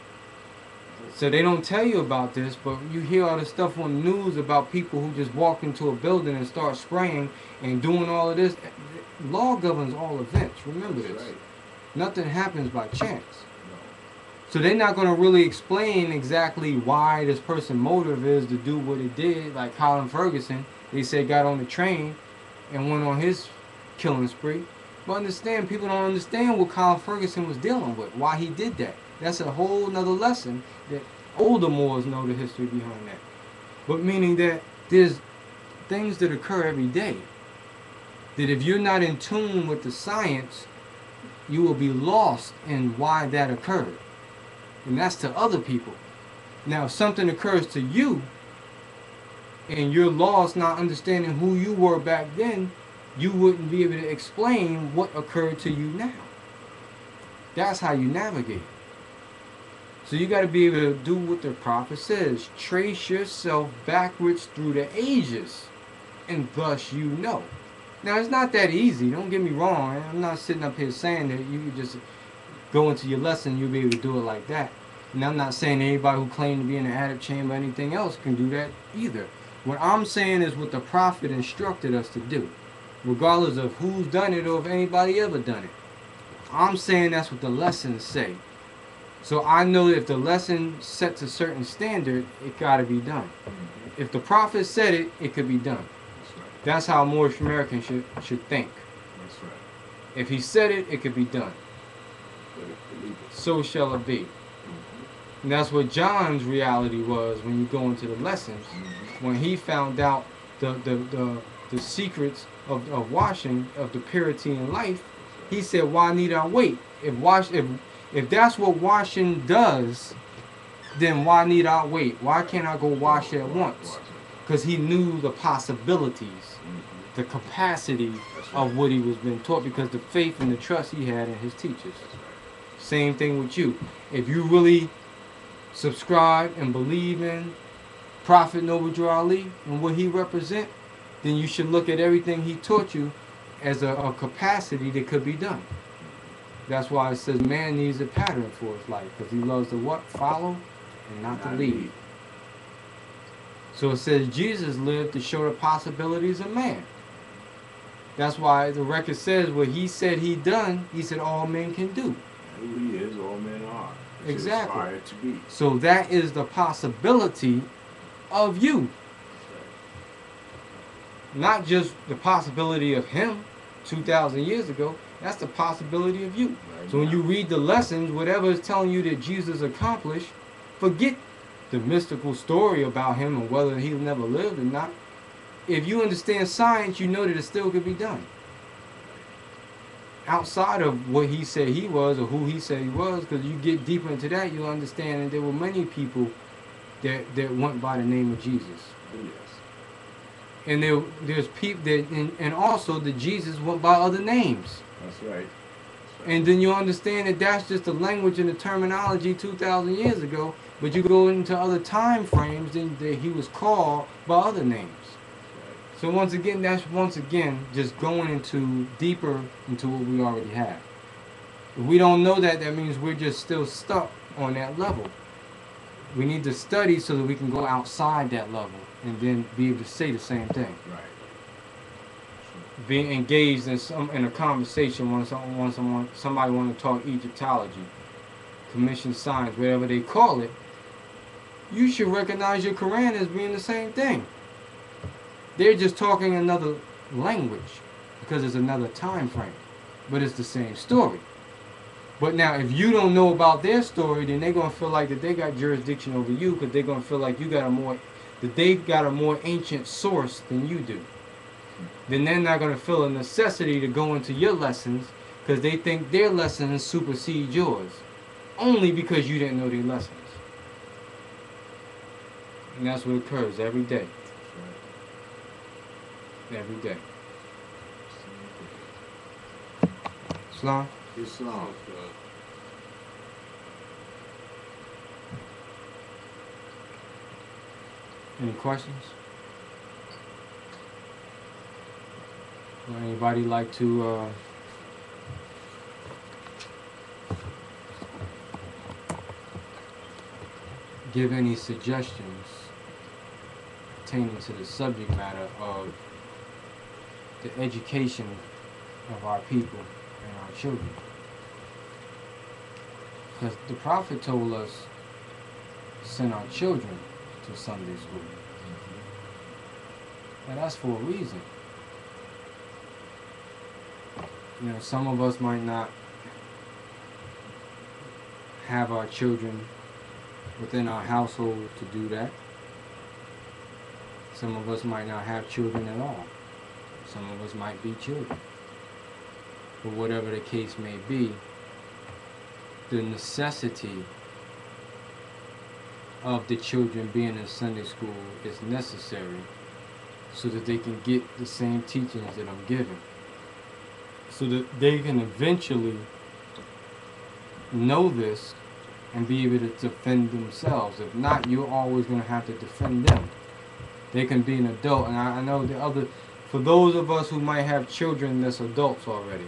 S1: So they don't tell you about this, but you hear all this stuff on the news about people who just walk into a building and start spraying and doing all of this. Law governs all events. Remember this.
S2: right.
S1: Nothing happens by chance. So they're not going to really explain exactly why this person motive is to do what it did. Like Colin Ferguson, they said got on the train and went on his killing spree. But understand, people don't understand what Colin Ferguson was dealing with, why he did that. That's a whole nother lesson that older Moors know the history behind that. but meaning that there's things that occur every day. That if you're not in tune with the science, you will be lost in why that occurred. And that's to other people. Now, if something occurs to you and you're lost, not understanding who you were back then, you wouldn't be able to explain what occurred to you now. That's how you navigate. So you got to be able to do what the prophet says trace yourself backwards through the ages, and thus you know. Now, it's not that easy. Don't get me wrong. I'm not sitting up here saying that you just go into your lesson, you'll be able to do it like that. And I'm not saying anybody who claims to be in the Adept chamber or anything else can do that either. What I'm saying is what the prophet instructed us to do, regardless of who's done it or if anybody ever done it. I'm saying that's what the lessons say. So I know if the lesson sets a certain standard, it got to be done. Mm-hmm. If the prophet said it, it could be done.
S2: That's right.
S1: That's how Moorish Americans should should think.
S2: That's right.
S1: If he said it, it could be done.
S6: Better believe it.
S1: So shall it be. And that's what John's reality was when you go into the lessons. When he found out the the, the, the secrets of, of washing, of the purity in life, he said, Why need I wait? If wash if if that's what washing does, then why need I wait? Why can't I go wash at once? Because he knew the possibilities, the capacity of what he was being taught because the faith and the trust he had in his teachers. Same thing with you. If you really subscribe and believe in Prophet Noble Ali and what he represent, then you should look at everything he taught you as a, a capacity that could be done. That's why it says man needs a pattern for his life because he loves to what? Follow and not to lead. So it says Jesus lived to show the possibilities of man. That's why the record says what he said he done, he said all men can do.
S2: Who he is, all men are.
S1: Exactly.
S2: Inspired to be.
S1: So that is the possibility of you. Not just the possibility of him 2,000 years ago, that's the possibility of you.
S2: Right
S1: So when you read the lessons, whatever is telling you that Jesus accomplished, forget the mystical story about him and whether he never lived or not. If you understand science, you know that it still could be done. Outside of what he said he was or who he said he was, because you get deeper into that, you'll understand that there were many people that, that went by the name of Jesus.
S2: Yes.
S1: And there, there's people that, and, and also that Jesus went by other names.
S2: That's right.
S1: And then you understand that that's just the language and the terminology 2,000 years ago. But you go into other time frames, then that he was called by other names. So once again, that's once again just going into deeper into what we already have. If we don't know that, that means we're just still stuck on that level. We need to study so that we can go outside that level and then be able to say the same thing
S2: Right.
S1: being engaged in some in a conversation when someone when someone somebody want to talk Egyptology, commission science, whatever they call it, you should recognize your Quran as being the same thing. They're just talking another language because it's another time frame, but it's the same story. But now, if you don't know about their story, then they're gonna feel like that they got jurisdiction over you because they're gonna feel like you got a more that they got a more ancient source than you do then they're not going to feel a necessity to go into your lessons because they think their lessons supersede yours only because you didn't know their lessons. And that's what occurs every day. Every day. Islam?
S2: Islam.
S1: Any questions? Would anybody like to uh, give any suggestions pertaining to the subject matter of the education of our people and our children? Because the Prophet told us send our children to Sunday school. Mm-hmm. And that's for a reason. You know, some of us might not have our children within our household to do that. Some of us might not have children at all. Some of us might be children. But whatever the case may be, the necessity of the children being in Sunday school is necessary so that they can get the same teachings that I'm giving. So that they can eventually know this and be able to defend themselves. If not, you're always going to have to defend them. They can be an adult, and I, I know the other, for those of us who might have children that's adults already,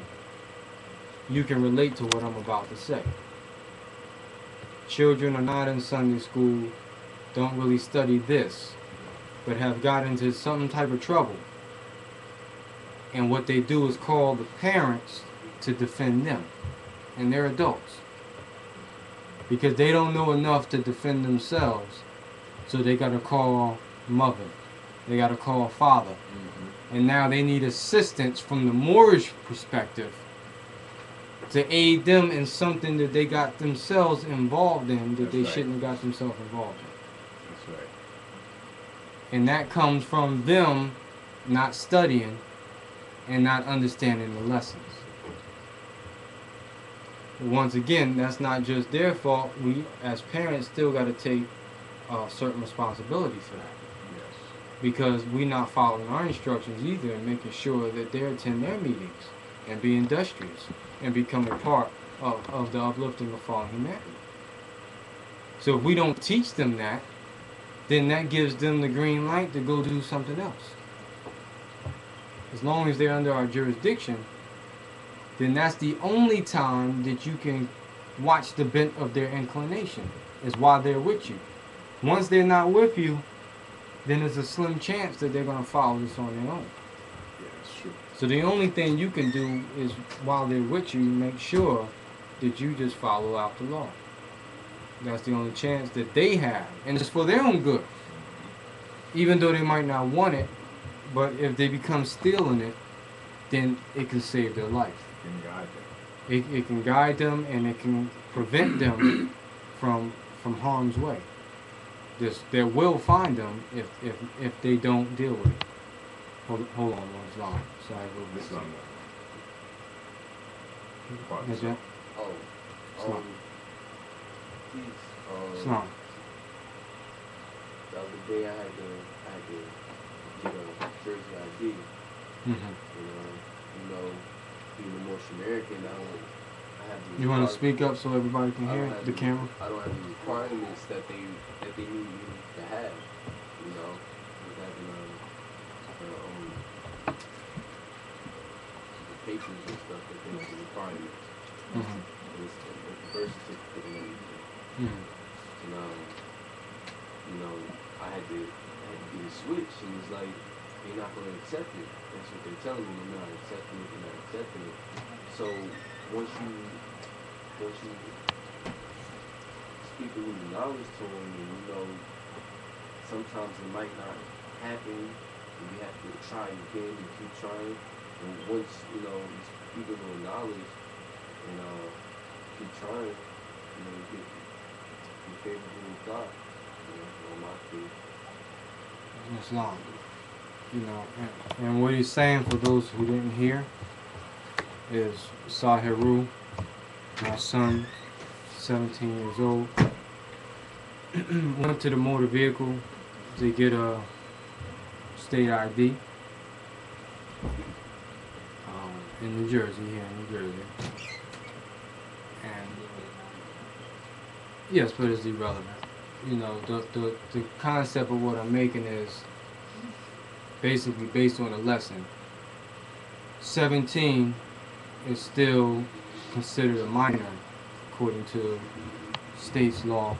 S1: you can relate to what I'm about to say. Children are not in Sunday school, don't really study this, but have got into some type of trouble. And what they do is call the parents to defend them. And they're adults. Because they don't know enough to defend themselves. So they gotta call mother. They gotta call father. Mm-hmm. And now they need assistance from the Moorish perspective to aid them in something that they got themselves involved in that
S2: That's
S1: they
S2: right.
S1: shouldn't have got themselves involved in.
S2: That's right.
S1: And that comes from them not studying and not understanding the lessons. Once again, that's not just their fault. We, as parents, still got to take uh, certain responsibility for that. Because we're not following our instructions either and making sure that they attend their meetings and be industrious and become a part of, of the uplifting of fallen humanity. So if we don't teach them that, then that gives them the green light to go do something else. As long as they're under our jurisdiction, then that's the only time that you can watch the bent of their inclination, is while they're with you. Once they're not with you, then there's a slim chance that they're going to follow this on their own.
S2: Yeah, that's true.
S1: So the only thing you can do is while they're with you, make sure that you just follow out the law. That's the only chance that they have, and it's for their own good. Even though they might not want it, but if they become still in it, then it can save their life.
S2: It Can guide them.
S1: It, it can guide them and it can prevent them from from harm's way. This there will find them if if if they don't deal with it. Hold, hold on one second. Sorry, a little bit.
S2: This one. Part
S1: Is that
S6: Oh,
S1: Islam.
S6: um, please, um,
S1: Islam?
S6: the other day I had to, I had to get a Jersey ID,
S1: Mm-hmm.
S6: you know, you know, being a Moorish American, I don't, I have the
S1: You want to speak up so everybody can hear the camera?
S6: I don't have any requirements that they that they need to have. You know, with having um, the, um, the papers and stuff that they have the requirements.
S1: Mm-hmm.
S6: And it's, and the birth certificate and everything.
S1: Mm-hmm.
S6: And um, you know, I had to I had to get it switched, and it's like they're not gonna accept it. That's what they're telling me. They're not accepting it. They're not accepting it. So once you once you a little knowledge to them, and you know, sometimes it might not happen, and you have to try again and keep trying. And once you know speak a little knowledge and uh, keep trying, you know, you get your favorable reply. You know, my case.
S1: Islam. You know, and, and what he's saying for those who didn't hear is Sahiru, my son, 17 years old, went to the motor vehicle to get a state ID um, in New Jersey, here in New Jersey. And yes, but it's irrelevant. You know, the, the, the concept of what I'm making is basically based on a lesson. 17 is still considered a minor according to state's law.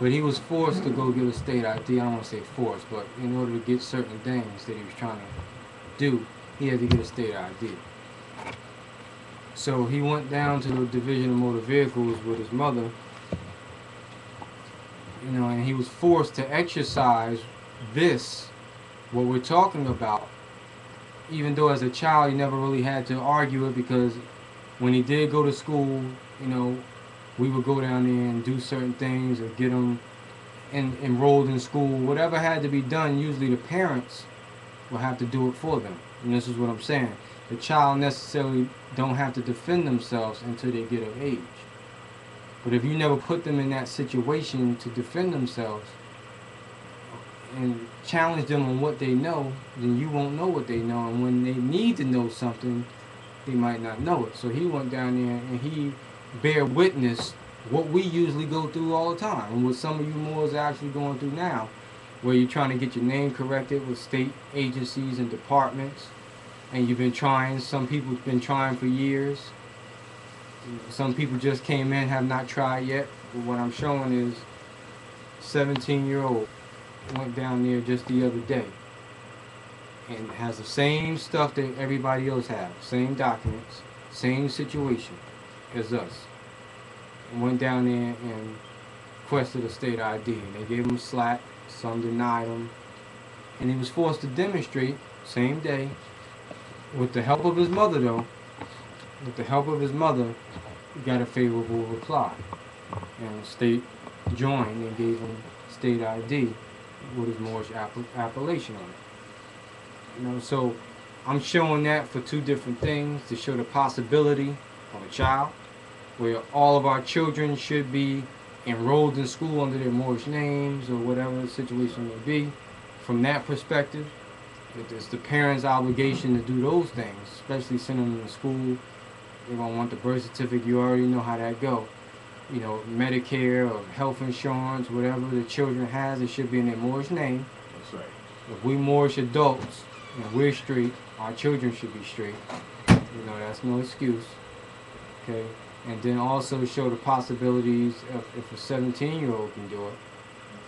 S1: But he was forced to go get a state ID. I don't want to say forced, but in order to get certain things that he was trying to do, he had to get a state ID. So he went down to the Division of Motor Vehicles with his mother, you know, and he was forced to exercise this, what we're talking about, even though as a child he never really had to argue it because when he did go to school, you know, we would go down there and do certain things and get them and enrolled in school, whatever had to be done, usually the parents will have to do it for them. And this is what I'm saying. The child necessarily don't have to defend themselves until they get of age. But if you never put them in that situation to defend themselves and challenge them on what they know, then you won't know what they know. And when they need to know something, they might not know it. So he went down there and he bear witness what we usually go through all the time and what some of you Moors are actually going through now, where you're trying to get your name corrected with state agencies and departments, and you've been trying, some people have been trying for years. Some people just came in, have not tried yet. But what I'm showing is 17 year old went down there just the other day and has the same stuff that everybody else have, same documents, same situation as us. Went down there and requested a state ID. They gave him slack, some denied him. And he was forced to demonstrate, same day, with the help of his mother though, with the help of his mother, he got a favorable reply. And the state joined and gave him state ID with his Moorish app- appellation on it. You know, so I'm showing that for two different things to show the possibility of a child, where all of our children should be enrolled in school under their Moorish names or whatever the situation may be. From that perspective, it's the parents' obligation to do those things, especially sending them to school. They're gonna want the birth certificate. You already know how that go. You know, Medicare or health insurance, whatever the children has, it should be in their Moorish name.
S2: That's right.
S1: If we Moorish adults and we're straight, our children should be straight. You know, that's no excuse. Okay? And then also show the possibilities of if a 17 year old can do it,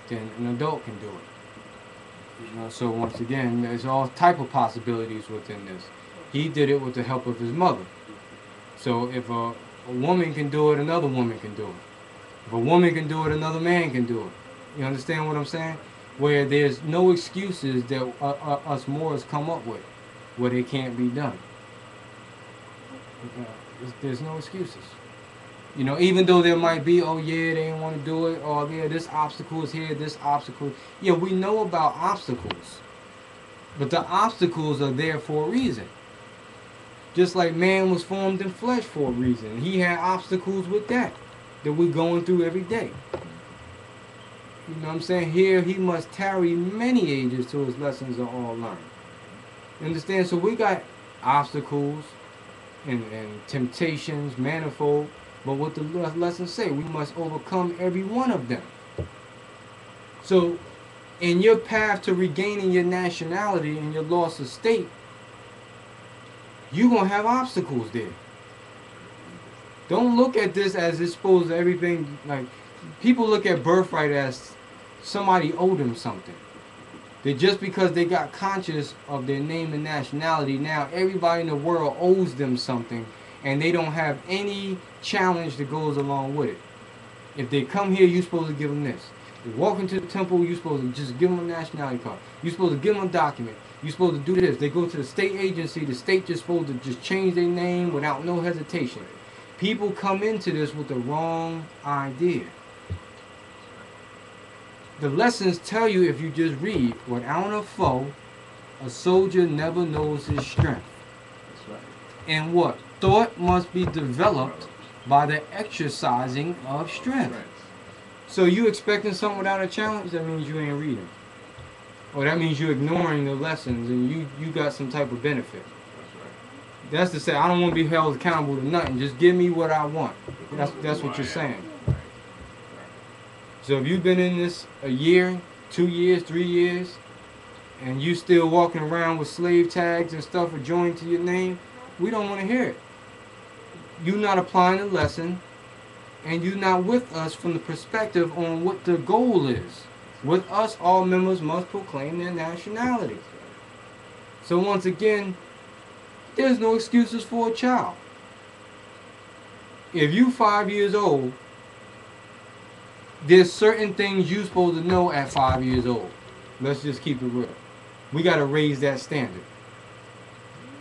S1: then an adult can do it. You know, so once again, there's all type of possibilities within this. He did it with the help of his mother. So if a, a woman can do it, another woman can do it. If a woman can do it, another man can do it. You understand what I'm saying? Where there's no excuses that uh, uh, us Moors come up with, where they can't be done. Uh, there's, there's no excuses. You know, even though there might be, oh yeah, they didn't want to do it, or yeah, this obstacle is here, this obstacle. Yeah, we know about obstacles, but the obstacles are there for a reason. Just like man was formed in flesh for a reason, he had obstacles with that that we're going through every day. You know what I'm saying? Here he must tarry many ages till his lessons are all learned. Understand? So we got obstacles and, and temptations, manifold. But what the le- lessons say, we must overcome every one of them. So, in your path to regaining your nationality and your loss of state, you're going to have obstacles there. Don't look at this as it's supposed to everything, like, people look at birthright as somebody owed them something. That just because they got conscious of their name and nationality, now everybody in the world owes them something and they don't have any challenge that goes along with it. If they come here, you're supposed to give them this. They walk into the temple, you're supposed to just give them a nationality card. You're supposed to give them a document. You're supposed to do this. They go to the state agency, the state just supposed to just change their name without no hesitation. People come into this with the wrong idea. The lessons tell you if you just read, without a foe, a soldier never knows his strength.
S2: That's right.
S1: And what? Thought must be developed by the exercising of strength. So you expecting something without a challenge? That means you ain't reading. Or that means you're ignoring the lessons and you, you got some type of benefit.
S2: That's
S1: to say I don't want to be held accountable to nothing. Just give me what I want. That's that's what you're saying. So if you've been in this a year, two years, three years, and you still walking around with slave tags and stuff adjoined to your name, we don't want to hear it. You're not applying the lesson, and you're not with us from the perspective on what the goal is. With us, all members must proclaim their nationality. So once again, there's no excuses for a child. If you five years old there's certain things you're supposed to know at five years old. Let's just keep it real. We gotta raise that standard.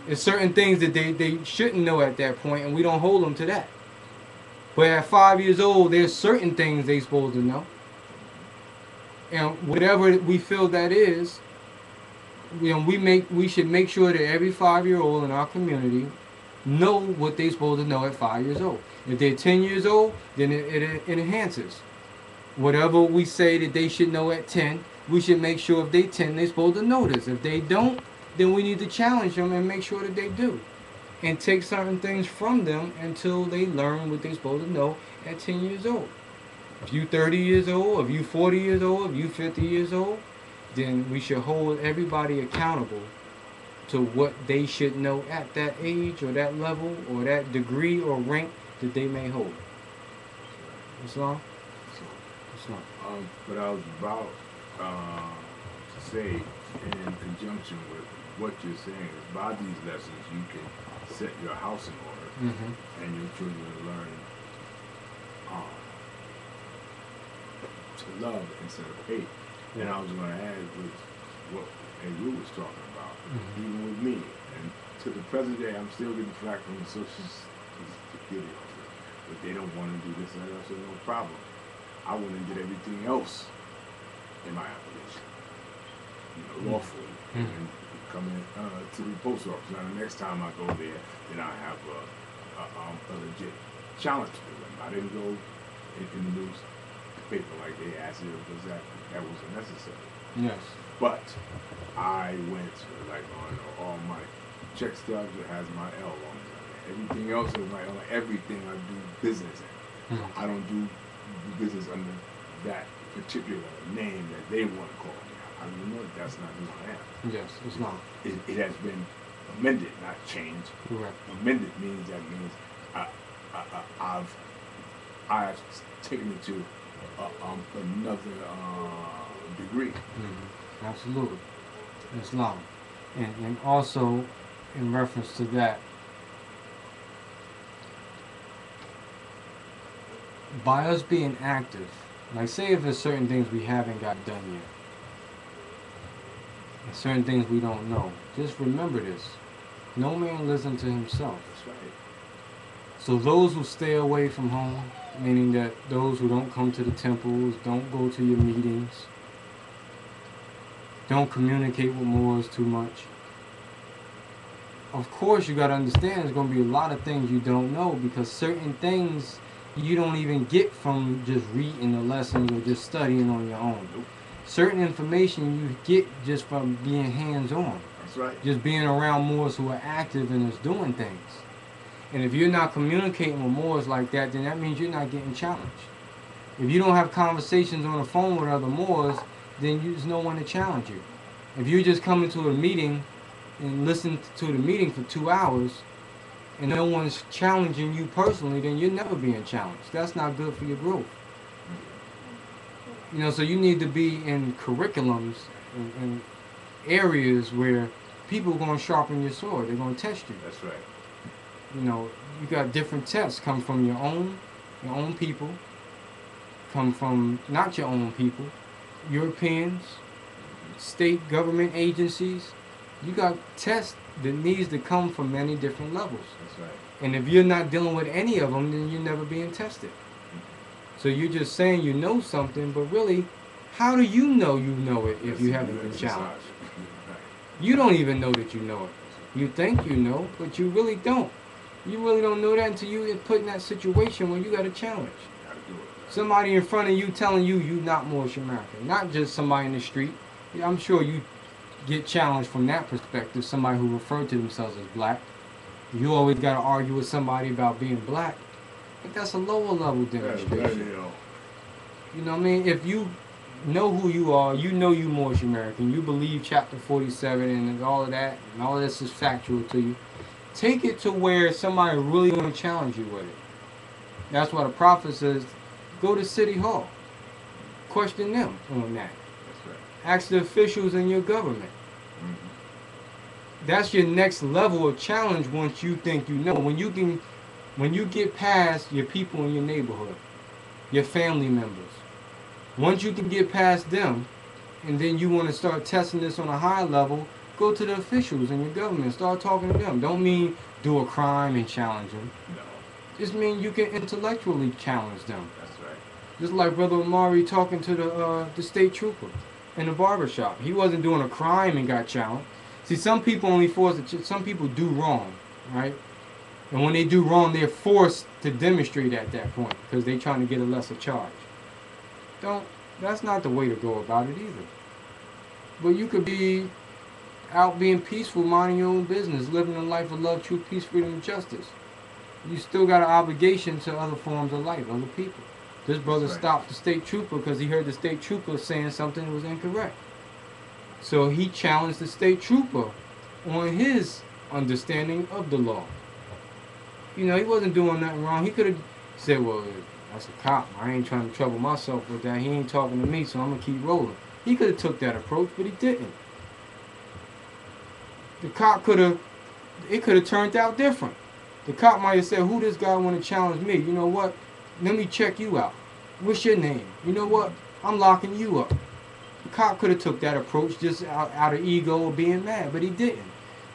S1: There's certain things that they, they shouldn't know at that point, and we don't hold them to that. But at five years old, there's certain things they're supposed to know. and whatever we feel that is, you know, we make we should make sure that every five year old in our community know what they're supposed to know at five years old. If they're ten years old, then it, it, it enhances. Whatever we say that they should know at ten, we should make sure if they ten, they're supposed to know this. If they don't, then we need to challenge them and make sure that they do, and take certain things from them until they learn what they're supposed to know at ten years old. If you 30 years old, if you 40 years old, if you 50 years old, then we should hold everybody accountable to what they should know at that age or that level or that degree or rank that they may hold. Islam? Islam.
S2: Um, but I was about uh, to say, in conjunction with what you're saying, is by these lessons you can set your house in order
S1: Mm-hmm.
S2: and your children learn um, to love instead of hate. And I was going to add with what Adu was talking about,
S1: Mhm.
S2: even with me. And to the present day, I'm still getting flack from the Social Security office. But they don't want to do this and that. Said, no problem. I want to get everything else in my application, you know, lawfully,
S1: Mhm.
S2: and come in uh, to the post office. Now, the next time I go there, then I have a, a, um, a legit challenge to them. I didn't go in, in the newspaper like they asked it because that that wasn't necessary.
S1: Yes.
S2: But I went like on all my check stubs. It has my El on it. Everything else is my El. Everything I do business in.
S1: Mhm.
S2: I don't do business under that particular name that they want to call me. I mean, no, that's not who I am.
S1: Yes. Islam.
S2: It, it has been amended, not changed.
S1: Correct.
S2: Amended means that means I, I, I, I've I've taken it to uh, um, another uh, degree.
S1: Mhm. Absolutely. Islam. And, and also, in reference to that, by us being active, like say if there's certain things we haven't got done yet, and certain things we don't know, just remember this. No man lives unto himself.
S2: That's right.
S1: So those who stay away from home, meaning that those who don't come to the temples, don't go to your meetings, don't communicate with Moors too much. Of course, you got to understand there's going to be a lot of things you don't know because certain things you don't even get from just reading the lessons or just studying on your own. Certain information you get just from being hands on
S2: That's right.
S1: just being around Moors who are active and is doing things. And if you're not communicating with Moors like that, then that means you're not getting challenged. If you don't have conversations on the phone with other Moors, then you, there's no one to challenge you. If you're just coming to a meeting and listen to the meeting for two hours and no one's challenging you personally, then you're never being challenged. That's not good for your growth. You know, so you need to be in curriculums and, and areas where people are going to sharpen your sword. They're going to test you.
S2: That's right.
S1: You know, you got different tests come from your own, your own people, come from not your own people, Europeans, state government agencies. You got tests that needs to come from many different levels.
S2: That's right.
S1: And if you're not dealing with any of them, then you're never being tested. So you're just saying you know something, but really, how do you know you know it if you haven't been challenged? You don't even know that you know it. You think you know, but you really don't. You really don't know that until you get put in that situation where you got a challenge.
S2: Gotta do it.
S1: Somebody in front of you telling you you not Moorish American, not just somebody in the street. I'm sure you get challenged from that perspective. Somebody who referred to themselves as black. You always got to argue with somebody about being black. But that's a lower level demonstration.
S2: you know.
S1: What I mean? If you know who you are, you know you Moorish American, you believe chapter 47 and all of that, and all of this is factual to you, take it to where somebody really going to challenge you with it. That's why the prophet says, go to City Hall. Question them on that.
S2: That's right.
S1: Ask the officials in your government.
S2: Mhm.
S1: That's your next level of challenge once you think you know. When you can, when you get past your people in your neighborhood, your family members, once you can get past them, and then you want to start testing this on a higher level, go to the officials in your government. Start talking to them. Don't mean do a crime and challenge them.
S2: No,
S1: Just mean you can intellectually challenge them.
S2: that's right.
S1: Just like Brother Amari talking to the uh, the state trooper in the barber shop. He wasn't doing a crime and got challenged. See, some people only force it. Some people do wrong, right? And when they do wrong, they're forced to demonstrate at that point because they're trying to get a lesser charge. Don't. That's not the way to go about it either. But you could be out being peaceful, minding your own business, living a life of love, truth, peace, freedom, and justice. You still got an obligation to other forms of life, other people. This brother
S2: right.
S1: stopped the state trooper because he heard the state trooper saying something that was incorrect. So he challenged the state trooper on his understanding of the law. You know, he wasn't doing nothing wrong. He could have said, Well, that's a cop. I ain't trying to trouble myself with that. He ain't talking to me, so I'm gonna keep rolling. He could have took that approach, but he didn't. The cop could have it could have turned out different. The cop might have said, Who this guy wanna challenge me? You know what? Let me check you out. What's your name? You know what? I'm locking you up. The cop could have took that approach just out, out of ego or being mad, but he didn't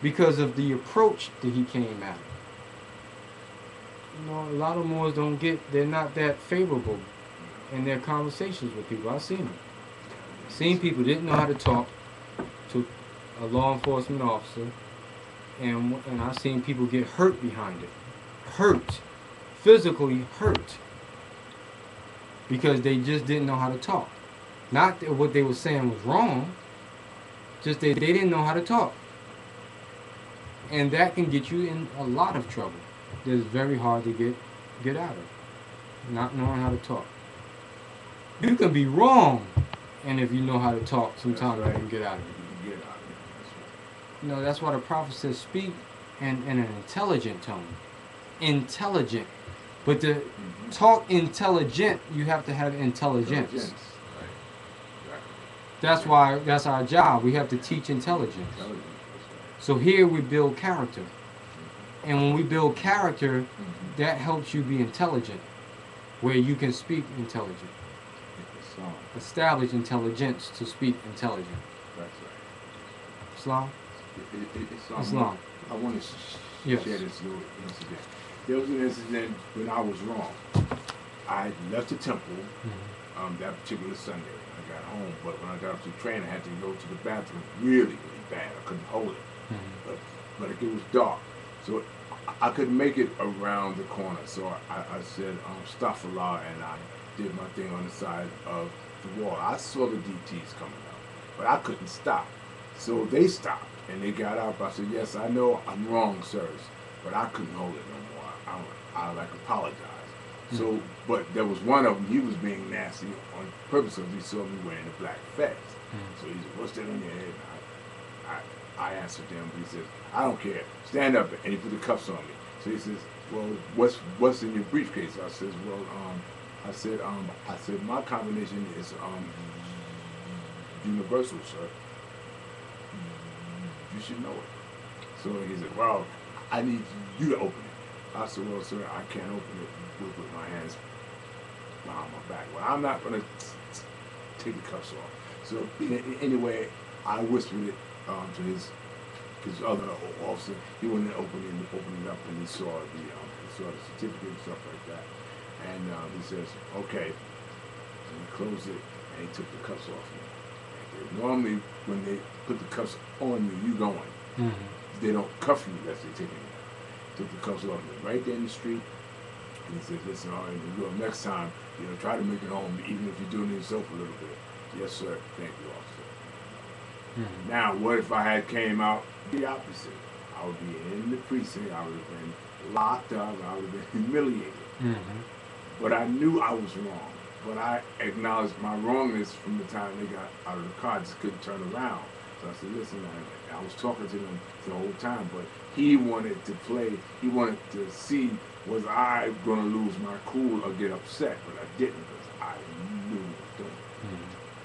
S1: because of the approach that he came at. You know, a lot of Moors don't get, they're not that favorable in their conversations with people. I've seen them. Seen people didn't know how to talk to a law enforcement officer, and and I've seen people get hurt behind it, hurt, physically hurt, because they just didn't know how to talk. Not that what they were saying was wrong, just they, they didn't know how to talk. And that can get you in a lot of trouble. That's very hard to get get out of. Not knowing how to talk. You can be wrong, and if you know how to talk, sometimes
S2: right.
S1: you can get out of it.
S2: You can get out of it. That's right.
S1: You know, that's why the prophet says speak in, in an intelligent tone. Intelligent. But to
S2: Mhm.
S1: talk intelligent, you have to have intelligence.
S2: Intelligence. Right. Exactly.
S1: That's why that's our job. We have to teach intelligence.
S2: Intelligence.
S1: So here we build character. And when we build character.
S2: Mhm.
S1: that helps you be intelligent, where you can speak intelligent. Establish intelligence to speak intelligent.
S2: That's right.
S1: Islam?
S2: It, it, it, it's, um,
S1: Islam.
S2: I want to
S1: Yes.
S2: share this little incident. There was an incident when I was wrong. I left the temple um, that particular Sunday. I got home, but when I got up to the train, I had to go to the bathroom really, really bad. I couldn't hold it, but but it was dark, so I, couldn't make it around the corner. So I, I said, um, "Astaghfirullah," and I did my thing on the side of the wall. I saw the DTs coming up, but I couldn't stop. So they stopped and they got up. I said, "Yes, I know I'm wrong, sirs, but I couldn't hold it no more. I, I, I like apologize." So, but there was one of them. He was being nasty on purpose because he saw me wearing a black fez. So he said, "What's that on your head?" I, I, I answered him. but He said, "I don't care. Stand up." And he put the cuffs on me. So he says, "Well, what's what's in your briefcase?" I says, "Well, um, I said, um, I said my combination is um, universal, sir. You should know it." So he said, "Well, I need you to open it." I said, "Well, sir, I can't open it with, with my hands behind my back. Well, I'm not gonna take the cuffs off." So anyway, I whispered it um, to his his other officer. He went and opened it, opened it up, and he saw the um, he saw the certificate and stuff like that. And um, he says, "Okay." And he closed it, and he took the cuffs off me. Normally, when they put the cuffs on you, you going they don't cuff you unless they take it. Took the cuffs off me right there in the street. And he said, listen, all right, well, next time, you know, try to make it home, even if you're doing it yourself a little bit. Yes, sir. Thank you, officer. Now, what if I had came out the opposite? I would be in the precinct. I would have been locked up. I would have been humiliated. Mm-hmm. But I knew I was wrong. But I acknowledged my wrongness from the time they got out of the car. I just couldn't turn around. So I said, listen, I, I was talking to them the whole time, but he wanted to play. He wanted to see was I going to lose my cool or get upset, but I didn't because I knew what I was doing.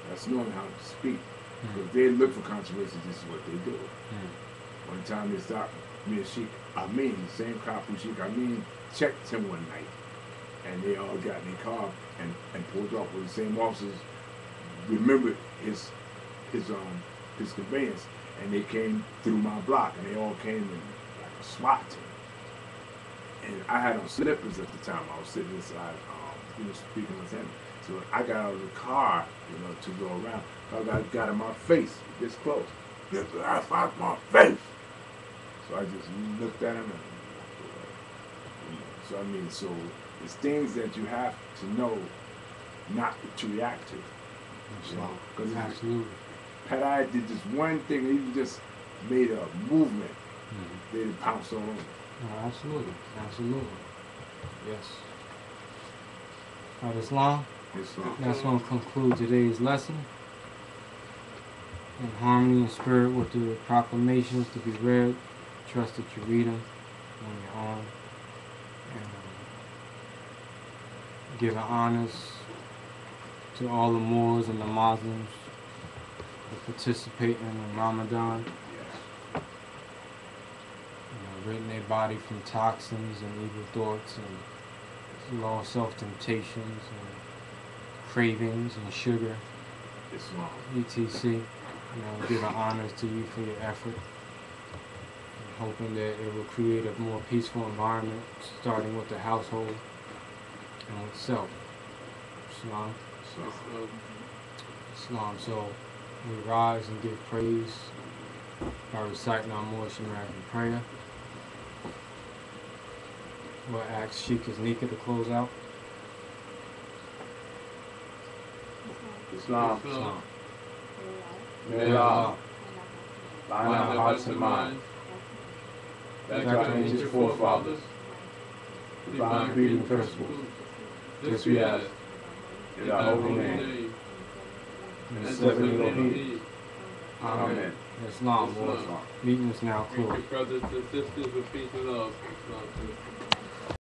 S2: That's knowing how to speak. Mm-hmm. If they look for controversy, this is what they do. Mm-hmm. One time they stopped me and Sheik Amin, the same cop who Sheik Amin checked him one night. And they all got in their car and, and pulled off with the same officers remembered his his um his conveyance and they came through my block and they all came in like a SWAT team. And I had on slippers at the time. I was sitting inside, um, he was speaking with him. So I got out of the car, you know, to go around. I got, got in my face, this close. The ass out my face. So I just looked at him and walked away. You know, so I mean, so it's things that you have to know not to react to. You know,
S1: Absolutely.
S2: Pat I did this one thing, he just made a movement.
S1: Mhm.
S2: They'd pounce on him.
S1: No, absolutely. Absolutely. Yes. All right, Islam.
S2: Uh,
S1: That's going to conclude today's lesson. In harmony and spirit with the proclamations to be read, trust that you read them on your own. And um, giving honors to all the Moors and the Muslims for participating in Ramadan.
S2: yes.
S1: You know, ridding their body from toxins and evil thoughts and low self temptations and cravings and sugar.
S2: Islam.
S1: etc. You know, giving honors to you for your effort. Hoping that it will create a more peaceful environment, starting with the household and with self. Islam.
S2: Islam.
S5: Um,
S1: Islam. So we rise and give praise by reciting our Moorish American prayer. We'll ask Sheikh Nika to close out.
S7: Islam.
S5: Islam.
S7: May Allah line our hearts and minds.
S5: Back
S1: Back
S5: to
S1: to
S5: forefathers.
S7: Divine breeding principles.
S5: This we ask.
S7: In thy holy name.
S1: And seven
S7: seven
S1: little
S7: little
S1: people.
S7: heat.
S1: Amen.
S7: Amen.
S1: Islam.
S5: Islam.
S1: Meeting is now closed.
S5: brothers and sisters with peace and love. Islam.